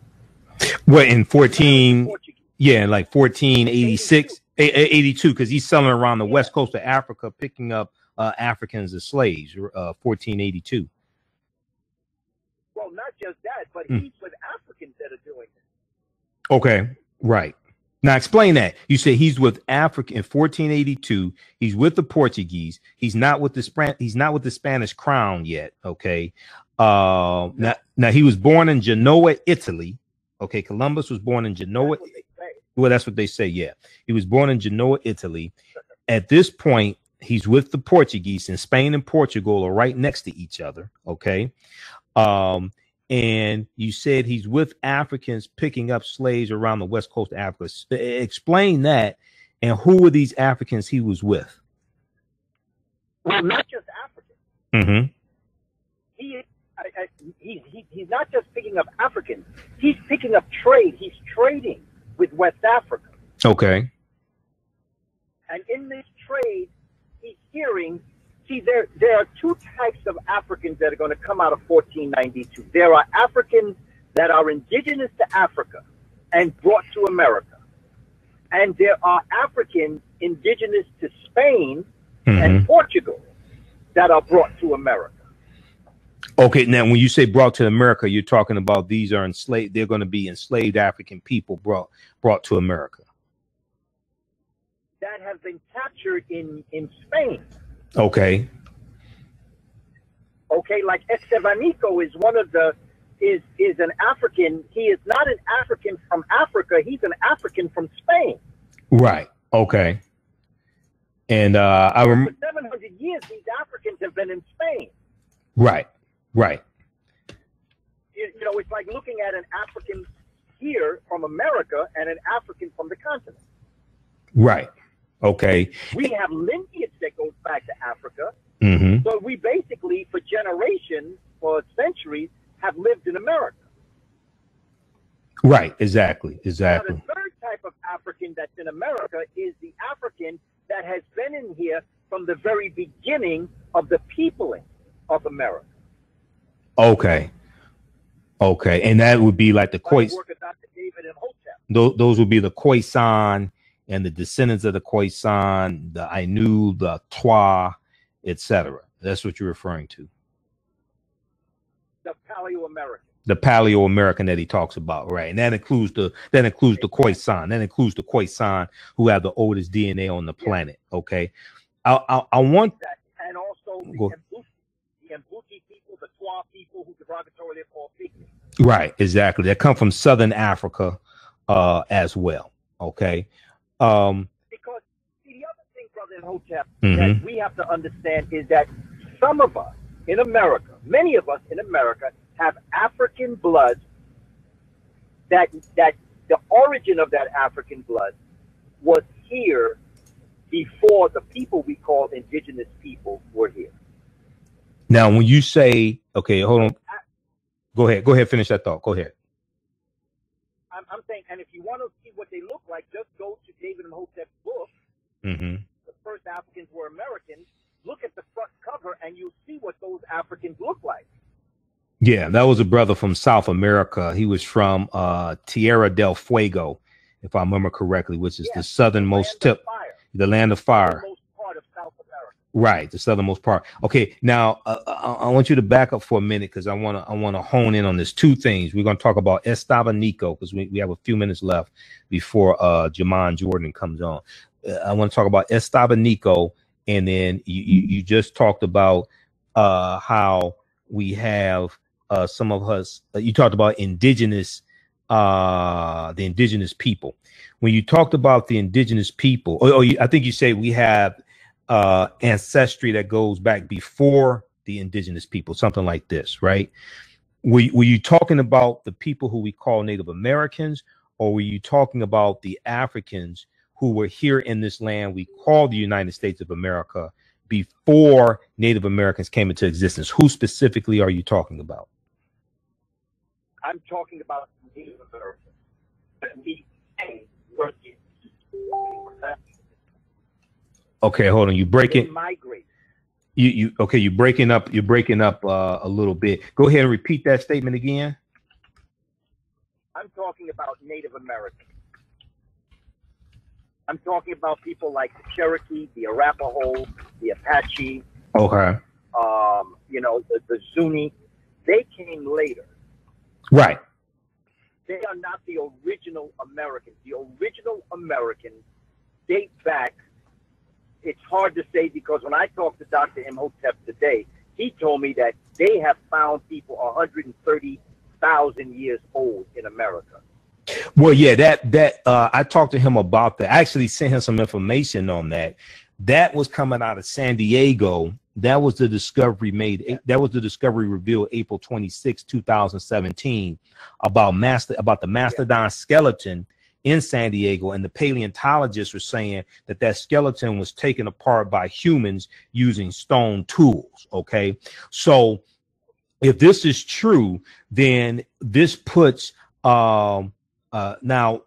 Well, in 14, Portuguese. yeah, like 1486, eh, eh, 82, because he's selling around the west coast of Africa, picking up uh, Africans as slaves, uh, 1482. Well, not just that, but Hmm. he's with Africans that are doing it. Okay. Right. Now explain that. You say he's with Africa in 1482. He's with the Portuguese. He's not with the Span- he's not with the Spanish crown yet. Okay. Uh, now, now he was born in Genoa, Italy. Okay, Columbus was born in Genoa. That's what they say. Well, that's what they say. Yeah, he was born in Genoa, Italy. At this point, he's with the Portuguese, and Spain and Portugal are right next to each other. Okay, um, and you said he's with Africans picking up slaves around the west coast of Africa. Explain that, and who were these Africans he was with? Well, not just Africans. Mm-hmm. He, I, I, he, he, he's not just picking up Africans. He's picking up trade. He's trading with West Africa. Okay. And in this trade, he's hearing. See, there there are two types of Africans that are going to come out of 1492. There are Africans that are indigenous to Africa and brought to America, and there are Africans indigenous to Spain Mhm. and Portugal that are brought to America. Okay. Now, when you say brought to America, you're talking about these are enslaved. They're going to be enslaved African people brought brought to America. that have been captured in, in Spain. Okay. Okay, like Estevanico is one of the is is an African. He is not an African from Africa. He's an African from Spain. Right. Okay. And uh I For rem- 700 years, these Africans have been in Spain. right. Right. You, you know, it's like looking at an African here from America and an African from the continent. Right. Okay. We have lineage that goes back to Africa. hmm So we basically, for generations, for centuries, have lived in America. Right. Exactly. Now, Exactly. the third type of African that's in America is the African that has been in here from the very beginning of the peopling of America. Okay. Okay. And that would be like the Khoisan. work of Dr. David Imhotep. Those, those would be the Khoisan and the descendants of the Khoisan, the Ainu, the Twa, etc. That's what you're referring to. the Paleo American. The Paleo American that he talks about, right? And that includes the that includes the Khoisan. That includes the Khoisan who have the oldest DNA on the planet. Okay. I I, I want That, and also the. Mbuti, the Mbuti people, the Twa people who derogatorily call people. Right, exactly. They come from Southern Africa uh as well. Okay. Um Because see, the other thing, brother Hotep, Mhm. that we have to understand is that some of us in America, many of us in America, have African blood. That that the origin of that African blood was here before the people we call indigenous people were here. now when you say okay, hold on. Go ahead. Go ahead, finish that thought. Go ahead. I'm saying, and if you want to see what they look like, just go David Imhotep's book. Mm-hmm. The first Africans were Americans. Look at the front cover, and you'll see what those Africans look like. Yeah, that was a brother from South America. He was from uh, Tierra del Fuego, if I remember correctly, which is Yes, the southernmost of tip, the land of fire. the most part of South America. Right, the southernmost part. Okay, now uh, I, I want you to back up for a minute because I want to I want to hone in on this. Two things. We're going to talk about Estevanico because we, we have a few minutes left before uh Jamon Jordan comes on. Uh, I want to talk about Estevanico, and then you, you you just talked about uh how we have uh some of us. Uh, you talked about indigenous uh the indigenous people. When you talked about the indigenous people, or, or you, I think you say we have uh, ancestry that goes back before the indigenous people, something like this, right? Were, were you talking about the people who we call Native Americans, or were you talking about the Africans who were here in this land we call the United States of America before Native Americans came into existence? Who specifically are you talking about? I'm talking about Native Americans. But we say we're the- Okay, hold on. You breaking migrate. you you okay? You breaking up. You're breaking up uh, a little bit. Go ahead and repeat that statement again. I'm talking about Native Americans. I'm talking about people like the Cherokee, the Arapaho, the Apache, Okay. um, you know, the, the Zuni. They came later. Right. They are not the original Americans. The original Americans date back. It's hard to say because when I talked to Dr. Imhotep today, he told me that they have found people 130,000 years old in America. Well, yeah, that that uh, I talked to him about that. I actually sent him some information on that. That was coming out of San Diego. That was the discovery made. That was the discovery revealed April 26, 2017, about master about the mastodon skeleton in San Diego, and the paleontologists were saying that that skeleton was taken apart by humans using stone tools. Okay, so if this is true, then this puts um uh now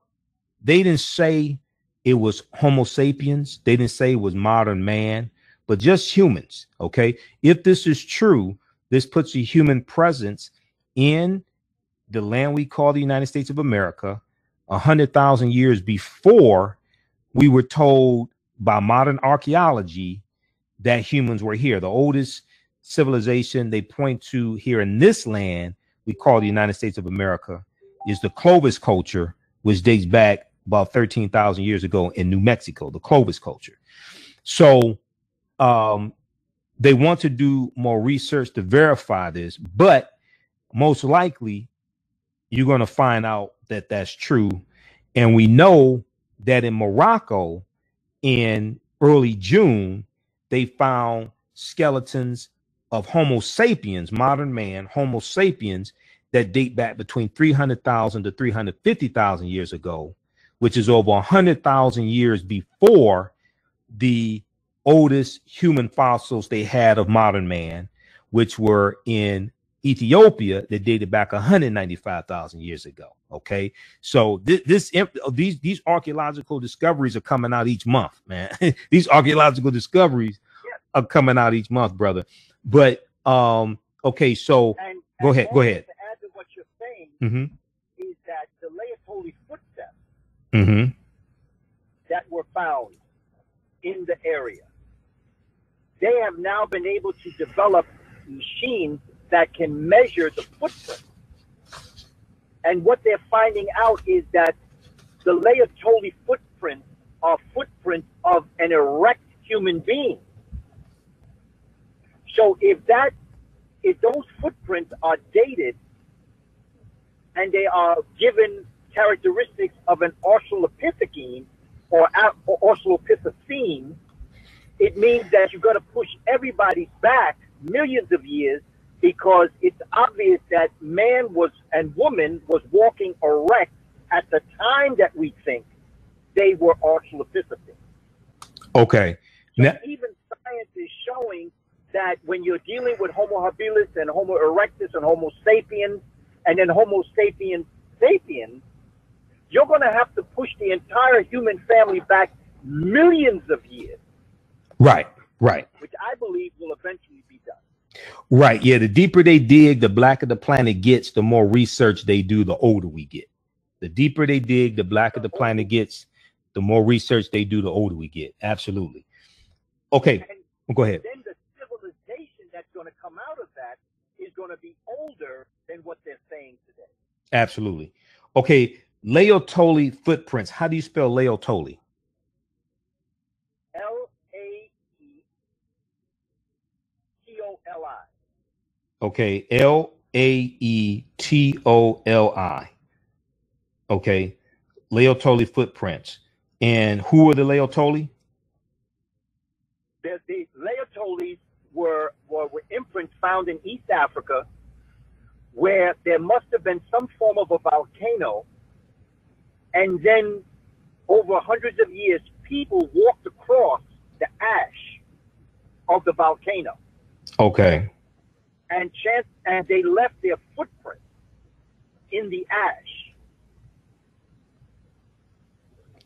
they didn't say it was homo sapiens they didn't say it was modern man but just humans okay if this is true this puts a human presence in the land we call the united states of america a hundred thousand years before we were told by modern archaeology that humans were here the oldest civilization they point to here in this land we call the united states of america is the Clovis culture, which dates back about 13,000 years ago in New Mexico, the Clovis culture. So um, they want to do more research to verify this, but most likely you're going to find out that that's true. And we know that in Morocco in early June, they found skeletons of Homo sapiens, modern man, Homo sapiens, that date back between 300,000 to 350,000 years ago, which is over 100,000 years before the oldest human fossils they had of modern man, which were in Ethiopia that dated back 195,000 years ago. Okay, so this, this these these archaeological discoveries are coming out each month, man. these archaeological discoveries are coming out each month, brother. But um, okay, so And, Go and ahead, go ahead. To add to what you're saying hmm is that the Laetoli footsteps hmm that were found in the area, they have now been able to develop machines that can measure the footprint. And what they're finding out is that the Laetoli footprints are footprints of an erect human being. So if that if those footprints are dated and they are given characteristics of an Australopithecine or, Australopithecine, it means that you're going to push everybody back millions of years because it's obvious that man was and woman was walking erect at the time that we think they were Australopithecines. Okay. So Now, even science is showing that when you're dealing with Homo habilis and Homo erectus and Homo sapiens and then Homo sapiens sapiens, you're going to have to push the entire human family back millions of years. Right, right. Which I believe will eventually. Right. Yeah. The deeper they dig, the blacker the planet gets, the more research they do, the older we get. The deeper they dig, the blacker the uh-huh. planet gets, the more research they do, the older we get. Absolutely. Okay. Go ahead. Then the civilization that's going to come out of that is going to be older than what they're saying today. Absolutely. Okay. Laetoli footprints. How do you spell Laetoli? L A E T O L I. Okay. L A E T O L I. Okay. Leotoli footprints. And who are the Leotoli? The, the Laetolis were, were, were imprints found in East Africa where there must have been some form of a volcano. And then over hundreds of years, people walked across the ash of the volcano. Okay. And chance and they left their footprint in the ash.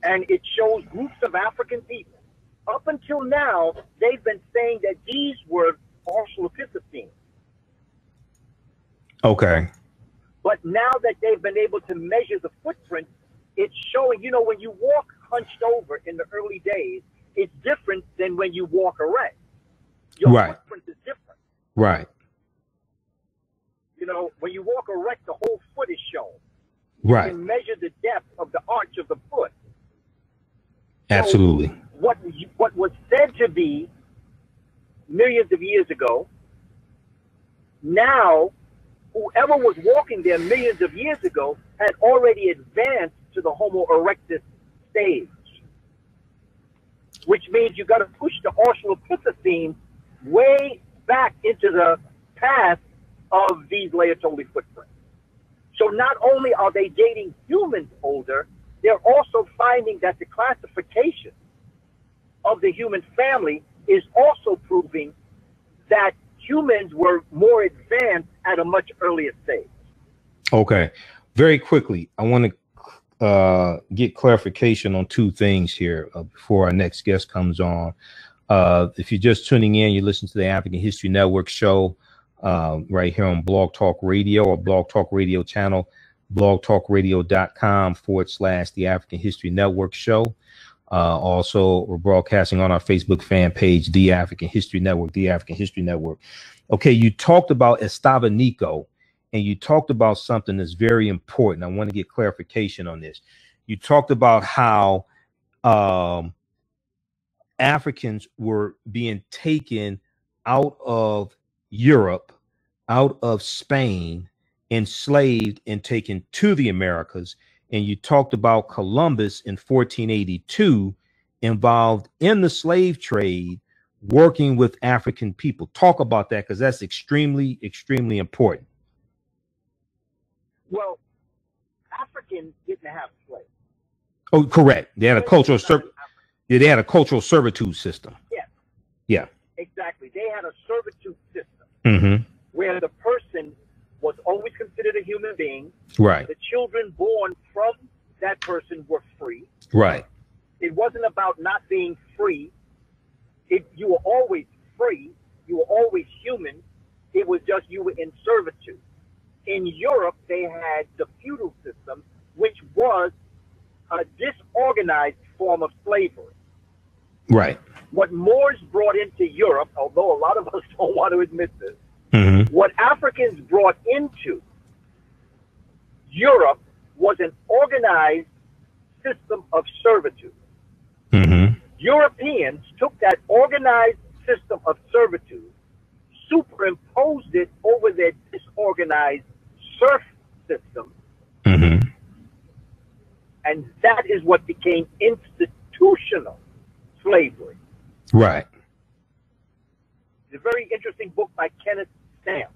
And it shows groups of African people. Up until now, they've been saying that these were Australopithecines. Okay. But now that they've been able to measure the footprint, it's showing, you know, when you walk hunched over in the early days, it's different than when you walk erect. Your right. footprint is different. Right. You know, when you walk erect, the whole foot is shown. Right. You can measure the depth of the arch of the foot. Absolutely. So what what was said to be millions of years ago, now whoever was walking there millions of years ago had already advanced to the Homo erectus stage, which means you got to push the Australopithecines way back into the path of these Laetoli footprints. So not only are they dating humans older, they're also finding that the classification of the human family is also proving that humans were more advanced at a much earlier stage. Okay. Very quickly, I want to uh, get clarification on two things here uh, before our next guest comes on. Uh, if you're just tuning in, you listen to the African History Network show uh, right here on Blog Talk Radio or Blog Talk Radio channel, blogtalkradio.com forward slash the African History Network show. Uh, also, we're broadcasting on our Facebook fan page, The African History Network, The African History Network. Okay, you talked about Estevanico, and you talked about something that's very important. I want to get clarification on this. You talked about how um, Africans were being taken out of Europe, out of Spain, enslaved and taken to the Americas and you talked about Columbus in 1482 involved in the slave trade working with African people. Talk about that because that's extremely, extremely important. Well, Africans didn't have slaves. Oh, correct. They had a cultural ser- yeah, they had a cultural servitude system. Yes. Yeah. Exactly. They had a servitude system mm-hmm. where the person was always considered a human being. Right. The children born from that person were free. Right. It wasn't about not being free. It, you were always free. You were always human. It was just you were in servitude. In Europe, they had the feudal system, which was a disorganized form of slavery. Right. What Moors brought into Europe, although a lot of us don't want to admit this, mm-hmm. what Africans brought into Europe was an organized system of servitude. Mm-hmm. Europeans took that organized system of servitude, superimposed it over their disorganized serf system, mm-hmm. and that is what became institutional slavery. Right. It's a very interesting book by Kenneth Stampp.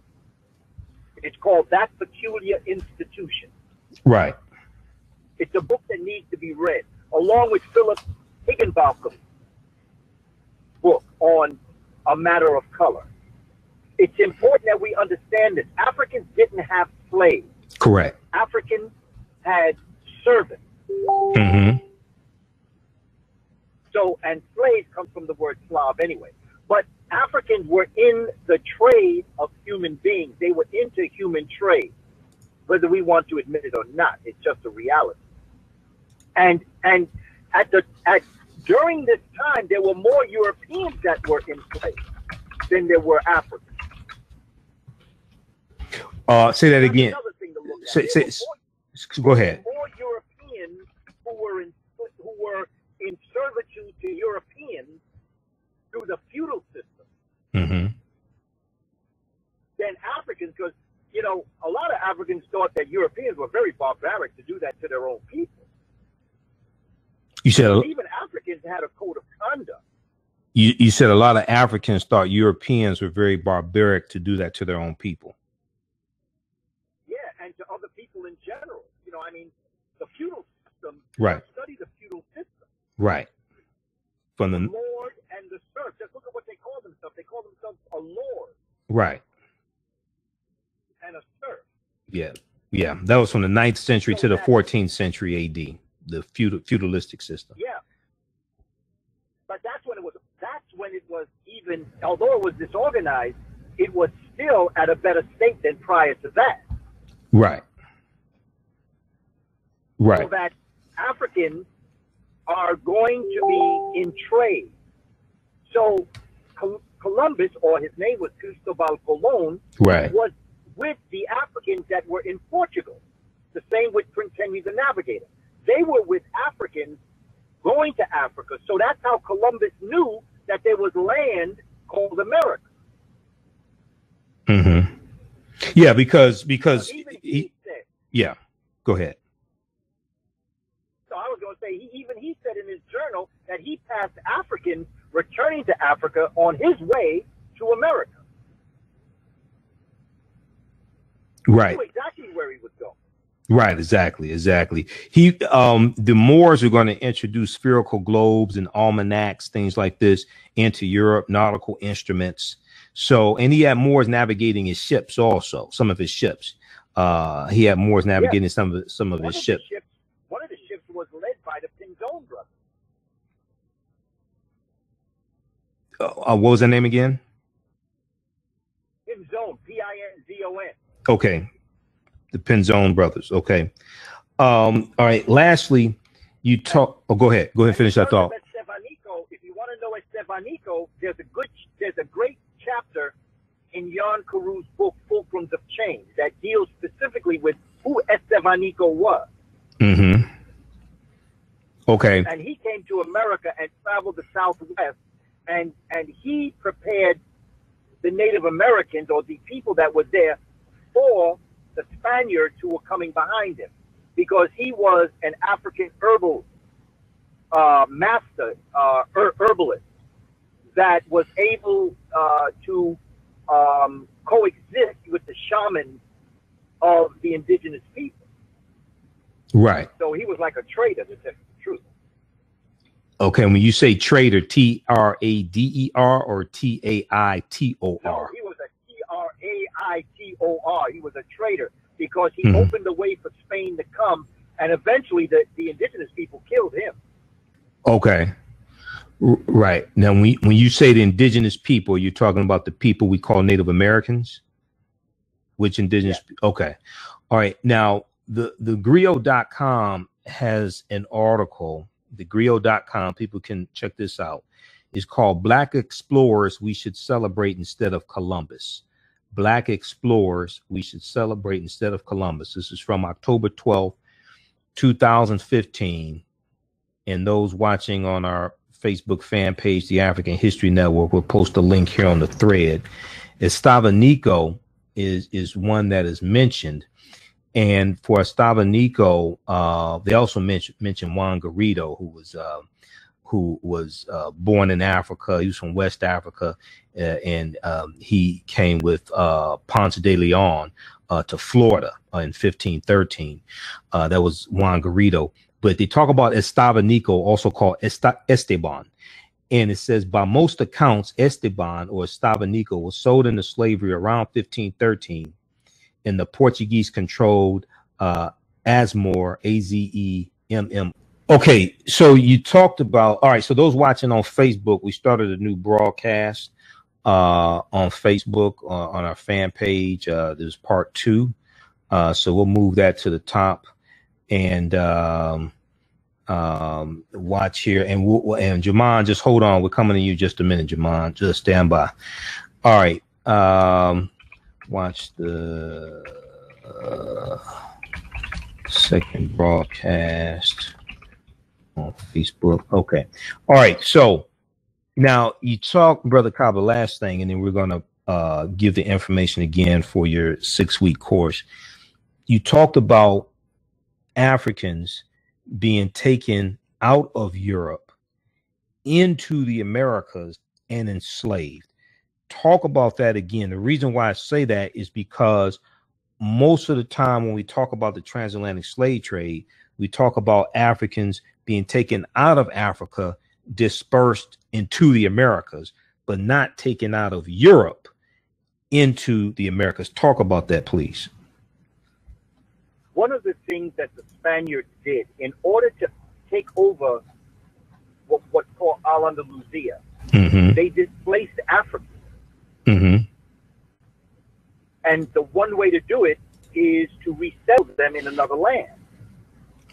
It's called That Peculiar Institution. Right. It's a book that needs to be read, along with Philip Higginbotham's book on a matter of color. It's important that we understand that Africans didn't have slaves. Correct. Africans had servants. Mm-hmm. Anyway. But Africans were in the trade of human beings. They were into human trade, whether we want to admit it or not. It's just a reality. And and at the at during this time, there were more Europeans that were in place than there were Africans. Uh, say that again. Say, say, go ahead. More Europeans who were in who were in servitude to Europeans through the feudal system mm-hmm. than Africans, because you know a lot of Africans thought that Europeans were very barbaric to do that to their own people. You said even Africans had a code of conduct. You, you said a lot of Africans thought Europeans were very barbaric to do that to their own people. Yeah, and to other people in general. You know, I mean, the feudal system. Right. Study the feudal system. Right. From the, the lord and the serf. Just look at what they call themselves. They call themselves a lord. Right. And a serf. Yeah. Yeah. That was from the 9th century so to the 14th century AD the feudal, feudalistic system. Yeah, but that's when it was. That's when it was even. Although it was disorganized, it was still at a better state than prior to that. Right. Right. So that Africans are going to be in trade. So Columbus, or his name was Cristobal Colon, right. was with the Africans that were in Portugal. The same with Prince Henry the Navigator. They were with Africans going to Africa. So that's how Columbus knew that there was land called America. Mm-hmm. Yeah, because because he, he said, yeah. Go ahead. So I was going to say, he, even he said in his journal that he passed Africans returning to Africa on his way to America. Right. Exactly where he was going. Right, exactly, exactly. He, um, the Moors are going to introduce spherical globes and almanacs, things like this, into Europe, nautical instruments. So, and he had Moors navigating his ships also, some of his ships. Uh, he had Moors navigating yeah. some of some of one his of ships. ships. One of the ships was led by the Pinzon brothers. Uh, what was the name again? Pinzone, P-I-N-Z-O-N. Okay, the Pinzon brothers. Okay. Um, all right. Lastly, you talk. Oh, go ahead. Go ahead and finish that thought. Estevanico, if you want to know Estevanico, there's a good, there's a great chapter in Jan Carew's book Fulcrums of Change that deals specifically with who Estevanico was. Mm-hmm. Okay. And he came to America and traveled the Southwest, and and he prepared the Native Americans or the people that were there for the Spaniards who were coming behind him because he was an African herbal uh, master, uh, her- herbalist that was able uh, to um, coexist with the shamans of the indigenous people. Right. So he was like a trader, to tell the truth. Okay, when you say trader, T R A D E R or T A I T O R? No, he was a T R A I T O R. He was a trader because he hmm. opened the way for Spain to come, and eventually the, the indigenous people killed him. Okay. R- right. Now, when, when you say the indigenous people, you're talking about the people we call Native Americans? Which indigenous? Okay. All right. Now, the, the griot.com has an article, the griot.com, people can check this out. It's called Black Explorers We Should Celebrate Instead of Columbus. Black Explorers We Should Celebrate Instead of Columbus. This is from October 12th, 2015. And those watching on our Facebook fan page, the African History Network, will post a link here on the thread. Estevanico is is one that is mentioned. And for Estevanico, uh, they also mentioned mentioned Juan Garrido, who was uh, who was uh, born in Africa. He was from West Africa, uh, and um, he came with uh, Ponce de Leon uh, to Florida in 1513. Uh, that was Juan Garrido. But they talk about Estevanico, also called Esteban. And it says, by most accounts, Esteban or Estevanico was sold into slavery around 1513 in the Portuguese controlled uh, Azemmour, A Z E M M Okay, so you talked about all right. So those watching on Facebook, we started a new broadcast uh, on Facebook uh, on our fan page. Uh, there's part two, uh, so we'll move that to the top and um, um, watch here. And we'll, and Jamon, just hold on. We're coming to you just a minute, Jamon. Just stand by. All right. Um, watch the uh, second broadcast on Facebook. Okay. All right. So now you talk, Brother Kaba, the last thing, and then we're going to uh, give the information again for your six week course. You talked about Africans being taken out of Europe into the Americas and enslaved. Talk about that again. The reason why I say that is because most of the time when we talk about the transatlantic slave trade, we talk about Africans being taken out of Africa, dispersed into the Americas, but not taken out of Europe into the Americas. Talk about that, please. One of the things that the Spaniards did in order to take over what, what's called Al Andalusia, Mm-hmm. they displaced Africa. Mm-hmm. And the one way to do it is to resettle them in another land.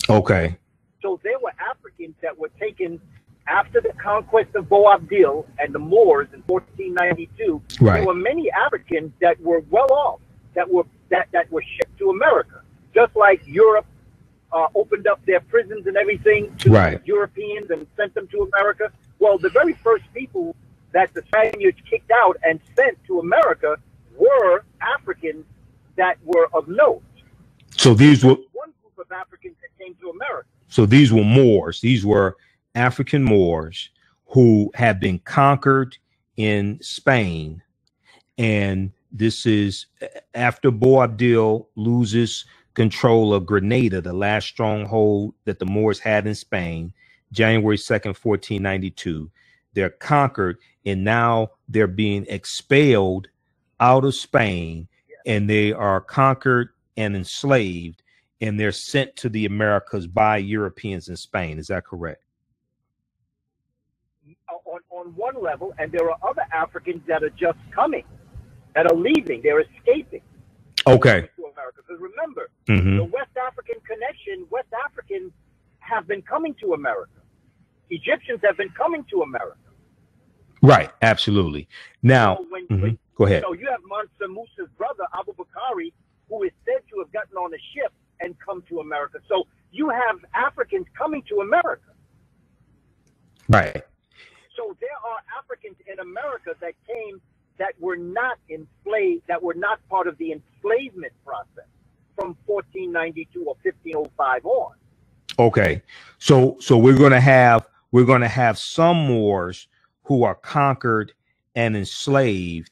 Okay. So there were Africans that were taken after the conquest of Boabdil and the Moors in 1492. Right. There were many Africans that were well off, that were that, that were shipped to America, just like Europe uh, opened up their prisons and everything to Right. Europeans and sent them to America. Well, the very first people that the Spaniards kicked out and sent to America were Africans that were of note. So these were One group of Africans that came to America. so these were Moors. These were African Moors who had been conquered in Spain, and this is after Boabdil loses control of Granada, the last stronghold that the Moors had in Spain, January 2nd, 1492. They're conquered, and now they're being expelled out of Spain, and they are conquered and enslaved, and they're sent to the Americas by Europeans in Spain. Is that correct? on, on one level, and there are other Africans that are just coming, that are leaving, they're escaping Okay. to America. Because remember, hmm the West African connection, West Africans have been coming to America. Egyptians have been coming to America. Right. Absolutely. Now, So when, mhm, when go ahead. so you have Mansa Musa's brother, Abu Bakari, who is said to have gotten on a ship and come to America. So you have Africans coming to America. Right. So there are Africans in America that came that were not enslaved, that were not part of the enslavement process from 1492 or 1505 on. Okay. So so we're gonna have we're gonna have some Moors who are conquered and enslaved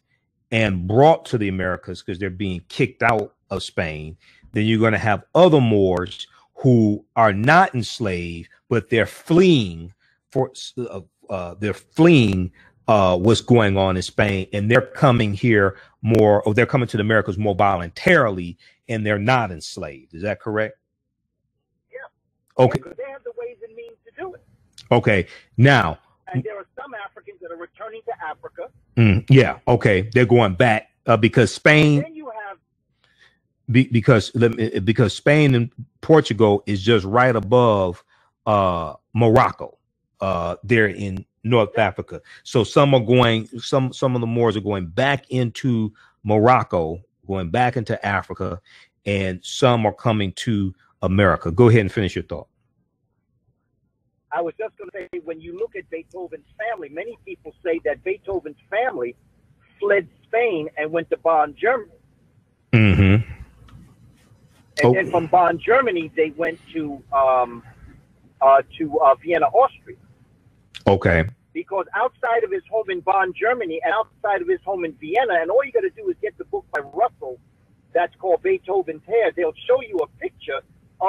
and brought to the Americas because they're being kicked out of Spain. Then you're gonna have other Moors who are not enslaved, but they're fleeing for uh, uh, they're fleeing uh, what's going on in Spain, and they're coming here more, or they're coming to the Americas more voluntarily, and they're not enslaved. Is that correct? Yeah. Okay. They have the ways and means to do it. Okay. Now, And there are Africans that are returning to Africa. mm, yeah. Okay. They're going back uh, because Spain, Then you have be, because because Spain and Portugal is just right above uh, Morocco. Uh, they're in North Africa. So some are going. Some some of the Moors are going back into Morocco, going back into Africa, and some are coming to America. Go ahead and finish your thought. I was just going to say, when you look at Beethoven's family, many people say that Beethoven's family fled Spain and went to Bonn, Germany. Mm-hmm. And Oh. then from Bonn, Germany, they went to um, uh, to uh, Vienna, Austria. Okay. Because outside of his home in Bonn, Germany, and outside of his home in Vienna, and all you got to do is get the book by Russell that's called Beethoven's Hair. They'll show you a picture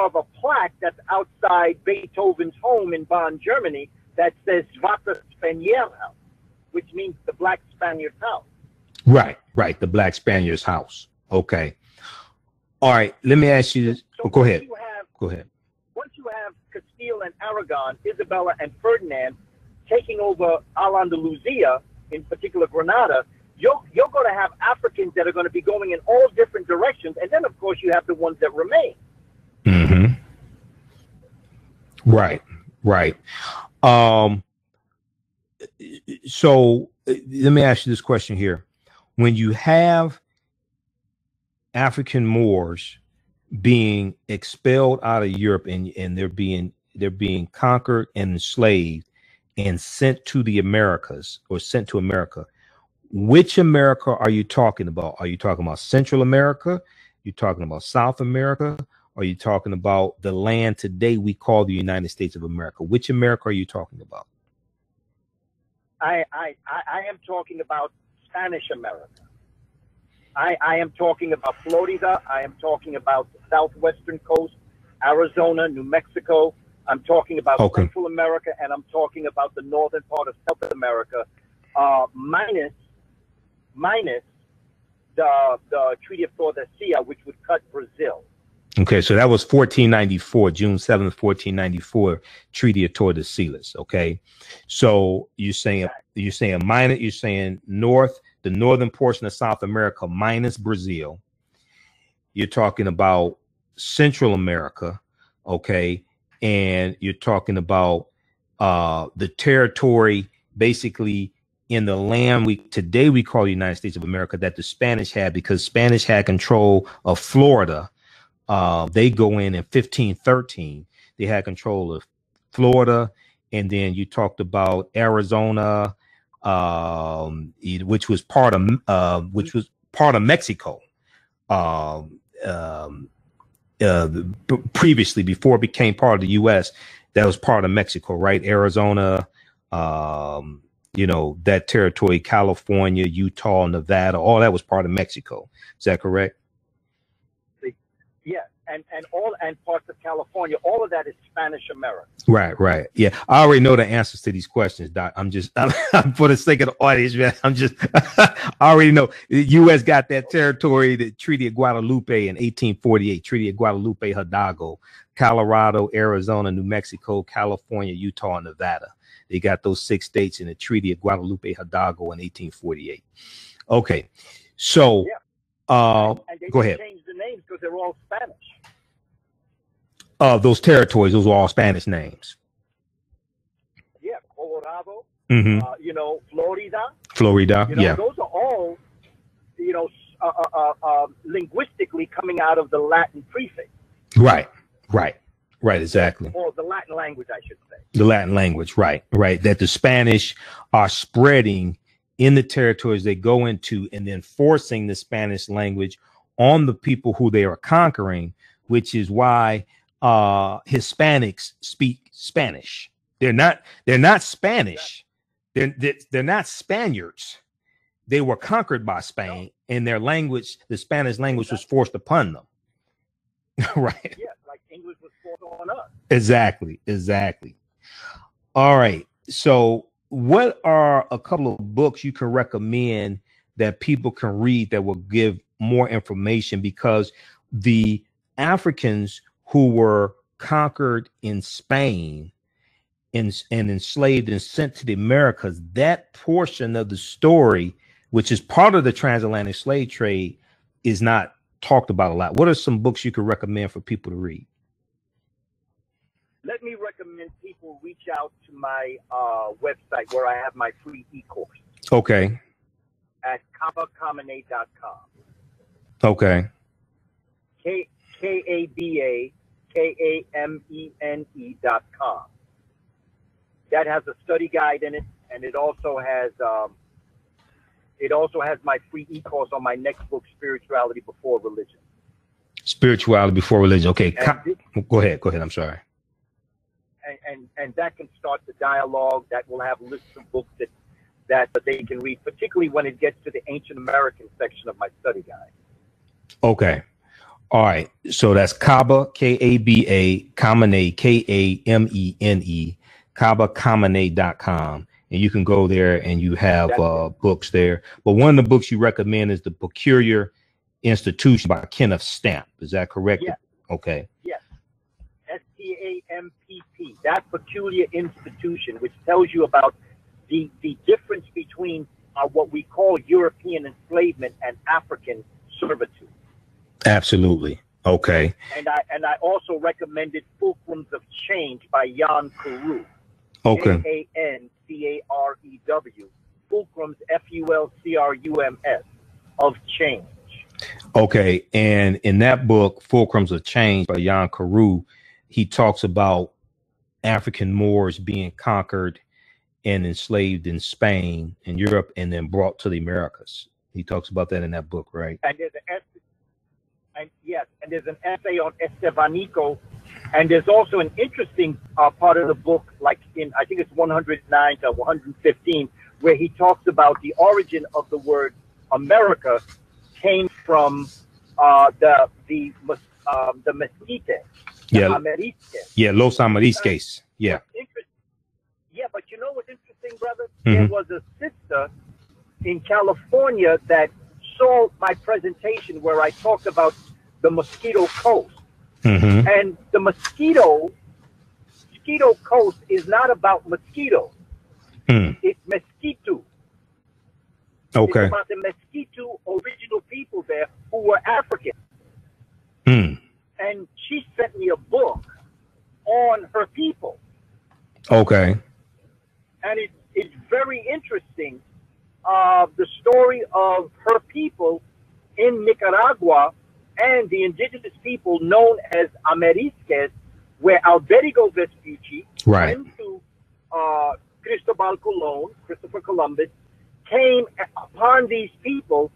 of a plaque that's outside Beethoven's home in Bonn, Germany, that says Schwarzer Spanier which means the Black Spaniard's house. Right. Right. The Black Spaniard's house. Okay. All right. Let me ask you this. So oh, go ahead. You have, Go ahead. once you have Castile and Aragon, Isabella and Ferdinand taking over Al Andalusia, in particular Granada, you're, you're going to have Africans that are going to be going in all different directions. And then, of course, you have the ones that remain. Mm-hmm. Right, right. Um, so let me ask you this question here. When you have African Moors being expelled out of Europe and, and they're being they're being conquered and enslaved and sent to the Americas or sent to America, which America are you talking about? Are you talking about Central America? You're talking about South America? Are you talking about the land today we call the United States of America? Which America are you talking about? I I, I am talking about Spanish America. I, I am talking about Florida. I am talking about the southwestern coast, Arizona, New Mexico. I'm talking about okay. Central America, and I'm talking about the northern part of South America, uh, minus minus the the Treaty of Tordesillas, which would cut Brazil. Okay, so that was 1494, June 7th, 1494, Treaty of Tordesillas. Okay, so you're saying you're saying minor, you're saying north, the northern portion of South America minus Brazil. You're talking about Central America, okay, and you're talking about uh the territory basically in the land we today we call the United States of America that the Spanish had because Spanish had control of Florida. Uh, they go in in 1513. They had control of Florida, and then you talked about Arizona, um, which was part of uh, which was part of Mexico. Um, um, uh, previously, before it became part of the U.S., that was part of Mexico, right? Arizona, um, you know, that territory, California, Utah, Nevada, all that was part of Mexico. Is that correct? And and all and parts of California, all of that is Spanish America. Right, right. Yeah, I already know the answers to these questions, Doc. I'm just I'm, for the sake of the audience, man. I'm just I already know the U.S. got that territory, the Treaty of Guadalupe in 1848, Treaty of Guadalupe Hidalgo, Colorado, Arizona, New Mexico, California, Utah, and Nevada. They got those six states in the Treaty of Guadalupe Hidalgo in 1848. Okay, so yeah. uh, go ahead. Change the names because they're all Spanish. Uh, those territories, those were all Spanish names. Yeah, Colorado. Mm-hmm. Uh, you know, Florida. Florida. You know, yeah. Those are all, you know, uh, uh, uh um, linguistically coming out of the Latin prefix. Right. Right. Right, exactly. Or the Latin language, I should say. The Latin language, right, right. That the Spanish are spreading in the territories they go into and then forcing the Spanish language on the people who they are conquering, which is why uh Hispanics speak Spanish. They're not they're not Spanish. They're they're not Spaniards. They were conquered by Spain and their language, the Spanish language was forced upon them. right. Yeah like English was forced on us. Exactly, exactly. All right. So, what are a couple of books you can recommend that people can read that will give more information? Because the Africans who were conquered in Spain and, and enslaved and sent to the Americas, that portion of the story, which is part of the transatlantic slave trade, is not talked about a lot. What are some books you could recommend for people to read? let me recommend people reach out to my uh, website where I have my free e-course. Okay. At kabakamene.com. Okay. K K A B A K A M E N E dot com. That has a study guide in it, and it also has um, it also has my free e-course on my next book, Spirituality Before Religion. Spirituality Before Religion. Okay. Go ahead. Go ahead. I'm sorry and, and, and that can start the dialogue. That will have lists of books that, that they can read, particularly when it gets to the ancient American section of my study guide. Okay. All right. So that's Kaba, K A B A, Kamene, K A M E N E, KabaKamene.com. And you can go there and you have uh, books there. But one of the books you recommend is The Peculiar Institution by Kenneth Stampp. Is that correct? Yes. Okay. Yes. S T A IMPP, that peculiar institution, which tells you about the, the difference between uh, what we call European enslavement and African servitude. Absolutely. Okay. And I and I also recommended Fulcrums of Change by Jan Carew. Okay. A N C A R E W. Fulcrums F U L C R U M S of change. Okay. And in that book, Fulcrums of Change by Jan Carew, he talks about African Moors being conquered and enslaved in Spain and Europe and then brought to the Americas. He talks about that in that book, right? And there's an and yes, and there's an essay on Estevanico, and there's also an interesting uh, part of the book, like in I think it's 109 to 115, where he talks about the origin of the word America came from uh, the the um, the mesquite, yeah, Amerisques. yeah, Los Amerisques, yeah. Yeah, but you know what's interesting, brother? Mm-hmm. There was a sister in California that saw my presentation where I talked about the Mosquito Coast. Mm-hmm. And the mosquito, mosquito coast is not about mosquitoes. Mm. It's mosquito. Okay. It's about the mosquito original people there who were African. Mm. And she sent me a book on her people. Okay. And it, it's very interesting uh, the story of her people in Nicaragua and the indigenous people known as Amerisques, where Alberigo Vespucci right. went to uh, Cristobal Colon, Christopher Columbus, came upon these people,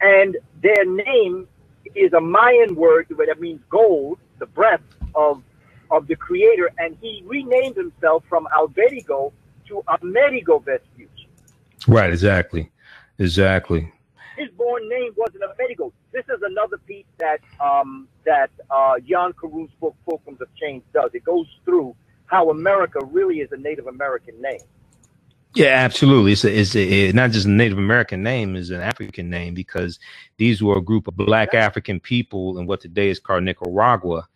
and their name is a Mayan word that means gold, the breath of of the creator, and he renamed himself from Alberigo to Amerigo Vespucci. Right, exactly. Exactly. His born name wasn't Amerigo. This is another piece that um, that uh, Jan Carew's book, Fulcrums of Change, does. It goes through how America really is a Native American name. Yeah, absolutely. It's, a, it's a, not just a Native American name; it's an African name because these were a group of Black African people in what today is called Nicaragua,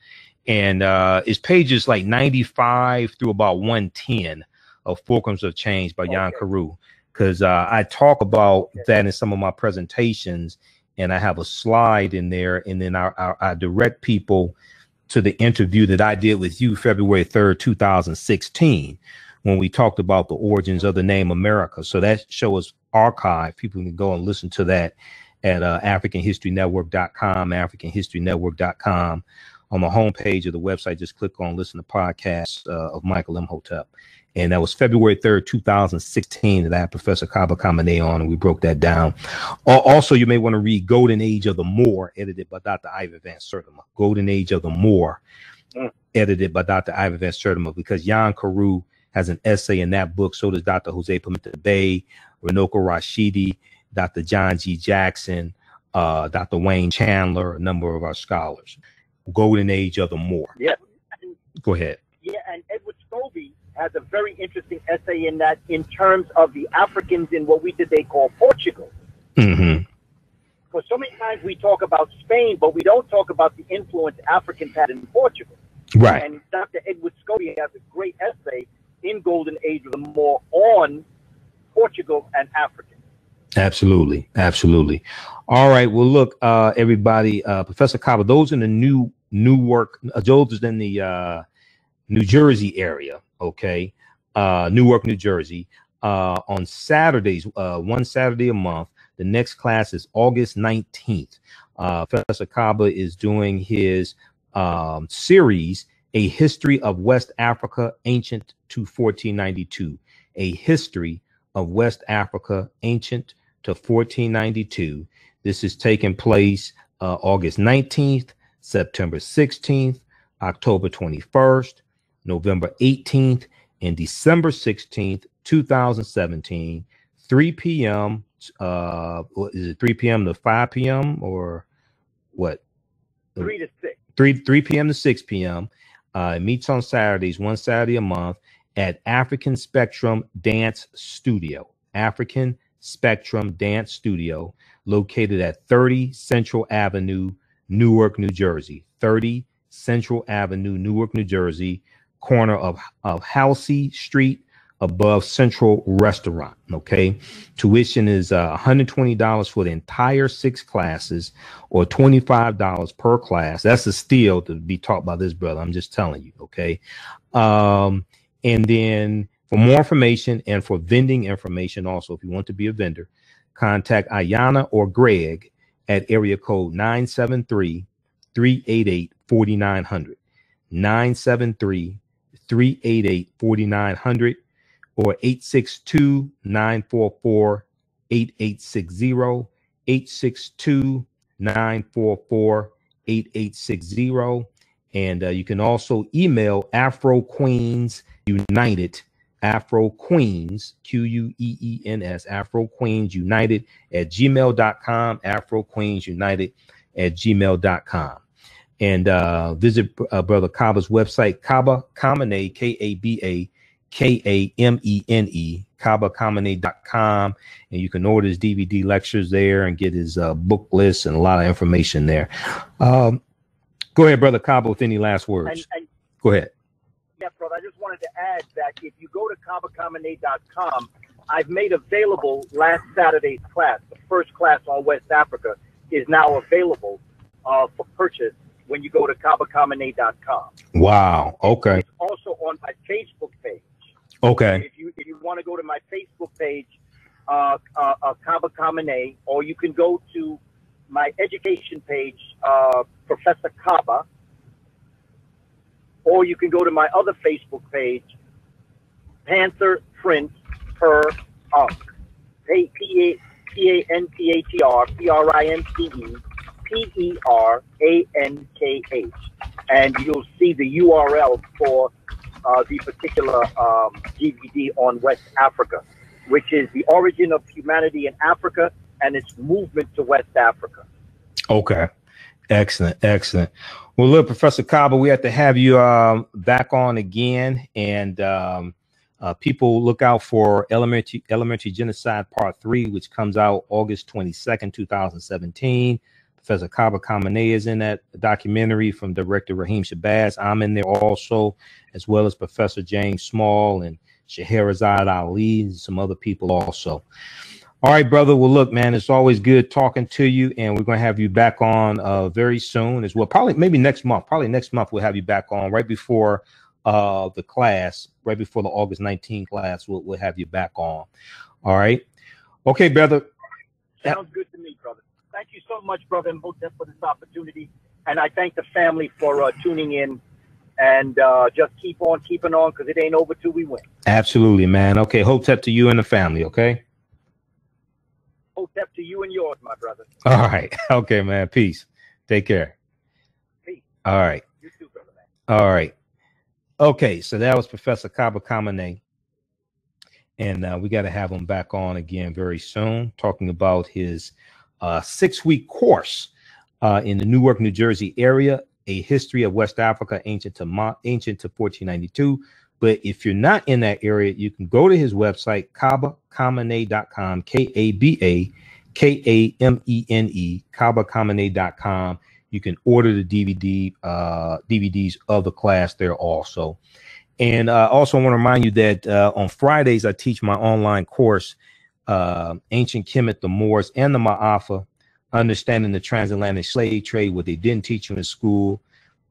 and uh, it's pages like ninety-five through about one ten of Fulcrums of Change by okay. Jan Carew because uh, I talk about that in some of my presentations, and I have a slide in there, and then I, I, I direct people to the interview that I did with you February 3rd, 2016, when we talked about the origins of the name America. So that show is archived. People can go and listen to that at uh, AfricanHistoryNetwork.com, AfricanHistoryNetwork.com. On the homepage of the website, just click on listen to podcasts uh, of Michael Imhotep. And that was February 3rd, 2016, that I had Professor Kaba Kamene on, and we broke that down. Also, you may want to read Golden Age of the Moor, edited by Dr. Ivan Van Sertima. Golden Age of the Moor, mm. edited by Dr. Ivan Van Sertima, because Jan Carew has an essay in that book. So does Dr. Jose Pimienta-Bey, Runoko Rashidi, Dr. John G. Jackson, uh, Dr. Wayne Chandler, a number of our scholars. Golden Age of the Moor. Yeah. Go ahead. Yeah, and Edward Scobie has a very interesting essay in that in terms of the Africans in what we today call Portugal. Mm-hmm. Because so many times we talk about Spain, but we don't talk about the influence Africans had in Portugal. Right. And Dr. Edward Scobie has a great essay in Golden Age of the Moor on Portugal and Africa. Absolutely, absolutely. All right. Well, look, uh, everybody, uh, Professor Kaba, those in the new Newark, uh, those in the uh, New Jersey area okay, uh, Newark, New Jersey, uh, on Saturdays, uh, one Saturday a month. The next class is August 19th. Uh, Professor Kaba is doing his um, series, A History of West Africa, Ancient to 1492. A History of West Africa, Ancient to 1492. This is taking place uh, August 19th, September 16th, October 21st, November 18th, and December 16th, 2017, 3 p.m. Uh, is it 3 p.m. to 5 p.m. or what? 3 to 6. 3, 3 p.m. to 6 p.m. Uh, it meets on Saturdays, one Saturday a month at African Spectrum Dance Studio. African Spectrum Dance Studio, located at 30 Central Avenue, Newark, New Jersey. 30 Central Avenue, Newark, New Jersey corner of, of Halsey Street above Central Restaurant. Okay. Tuition is uh, $120 for the entire six classes or $25 per class. That's a steal to be taught by this brother. I'm just telling you. Okay. Um, and then for more information and for vending information, also, if you want to be a vendor, contact Ayana or Greg at area code 973 388 4900. 973 388 4900 or 862 944 8860. 862 944 8860. And uh, you can also email Afro Queens United, Afro Queens, Q U E E N S, Afro Queens United at gmail.com, Afro Queens United at gmail.com. And uh, visit uh, Brother Kaba's website, Kaba Kamene, K A B A K A M E N E, kabakamene.com. And you can order his DVD lectures there and get his uh, book list and a lot of information there. Um, go ahead, Brother Kaba, with any last words. And, and, go ahead. Yeah, brother, I just wanted to add that if you go to kabakamene.com, I've made available last Saturday's class, the first class on West Africa, is now available uh, for purchase when you go to kabakamene.com. Wow. Okay. It's also on my Facebook page. Okay. If you if you want to go to my Facebook page, uh, uh, uh, Kaba Kamene, or you can go to my education page, uh, Professor Kaba, or you can go to my other Facebook page, Panther Prince Per Ankh. P A N T H E R P R I N C E P E R A N K H. And you'll see the URL for uh, the particular um, DVD on West Africa, which is the origin of humanity in Africa and its movement to West Africa. Okay. Excellent. Excellent. Well, look, Professor Kaba, we have to have you um, back on again. And um, uh, people look out for Elementary, Elementary Genocide Part 3, which comes out August 22nd, 2017. Professor Kaba Kamene is in that documentary from director Raheem Shabazz. I'm in there also, as well as Professor James Small and Shahrazad Ali and some other people also. All right, brother. Well, look, man, it's always good talking to you, and we're going to have you back on uh, very soon as well. Probably, maybe next month. Probably next month we'll have you back on right before uh, the class, right before the August 19 class. We'll, we'll have you back on. All right. Okay, brother. Sounds good to me, brother thank you so much, Brother Imhotep, for this opportunity. And I thank the family for uh, tuning in and uh, just keep on keeping on because it ain't over till we win. Absolutely, man. Okay, Hotep to you and the family, okay? Hotep to you and yours, my brother. All right. Okay, man. Peace. Take care. Peace. All right. You too, brother, man. All right. Okay, so that was Professor Kaba Kamene. And uh, we got to have him back on again very soon, talking about his six week course uh, in the Newark, New Jersey area, a history of West Africa, ancient to Mo- ancient to 1492. But if you're not in that area, you can go to his website, kabakamene.com, K A B A K A M E N E, kabakamene.com. You can order the DVD uh, DVDs of the class there also. And uh, also, I want to remind you that uh, on Fridays, I teach my online course uh, ancient Kemet, the Moors, and the Ma'afa, understanding the transatlantic slave trade, what they didn't teach you in school,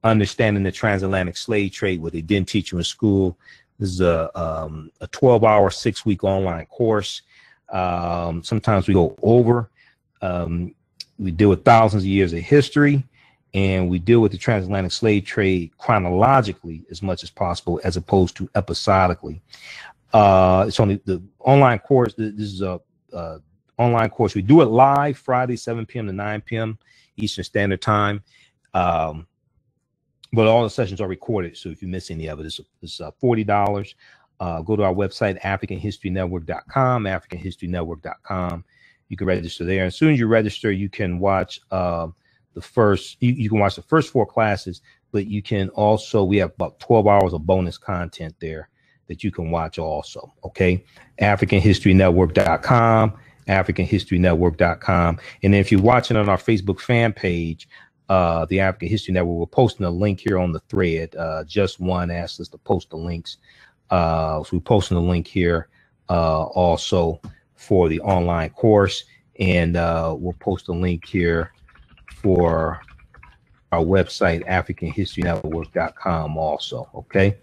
understanding the transatlantic slave trade, what they didn't teach you in school. This is a um, a 12 hour, six week online course. Um, sometimes we go over. Um, we deal with thousands of years of history, and we deal with the transatlantic slave trade chronologically as much as possible, as opposed to episodically. Uh, it's only the online course. This is a, a, online course. We do it live Friday, 7 p.m. to 9 p.m. Eastern Standard Time. Um, but all the sessions are recorded. So if you miss any of it, it's, it's uh, $40. Uh, go to our website, AfricanHistoryNetwork.com, AfricanHistoryNetwork.com. You can register there. As soon as you register, you can watch uh, the first, you, you can watch the first four classes, but you can also, we have about 12 hours of bonus content there that you can watch also. Okay. AfricanHistoryNetwork.com, AfricanHistoryNetwork.com. And if you're watching on our Facebook fan page, uh, the African History Network. We're posting a link here on the thread. Uh, just one asked us to post the links. Uh, so we're posting the link here uh, also for the online course. And uh, we'll post a link here for our website, AfricanHistoryNetwork.com also. Okay.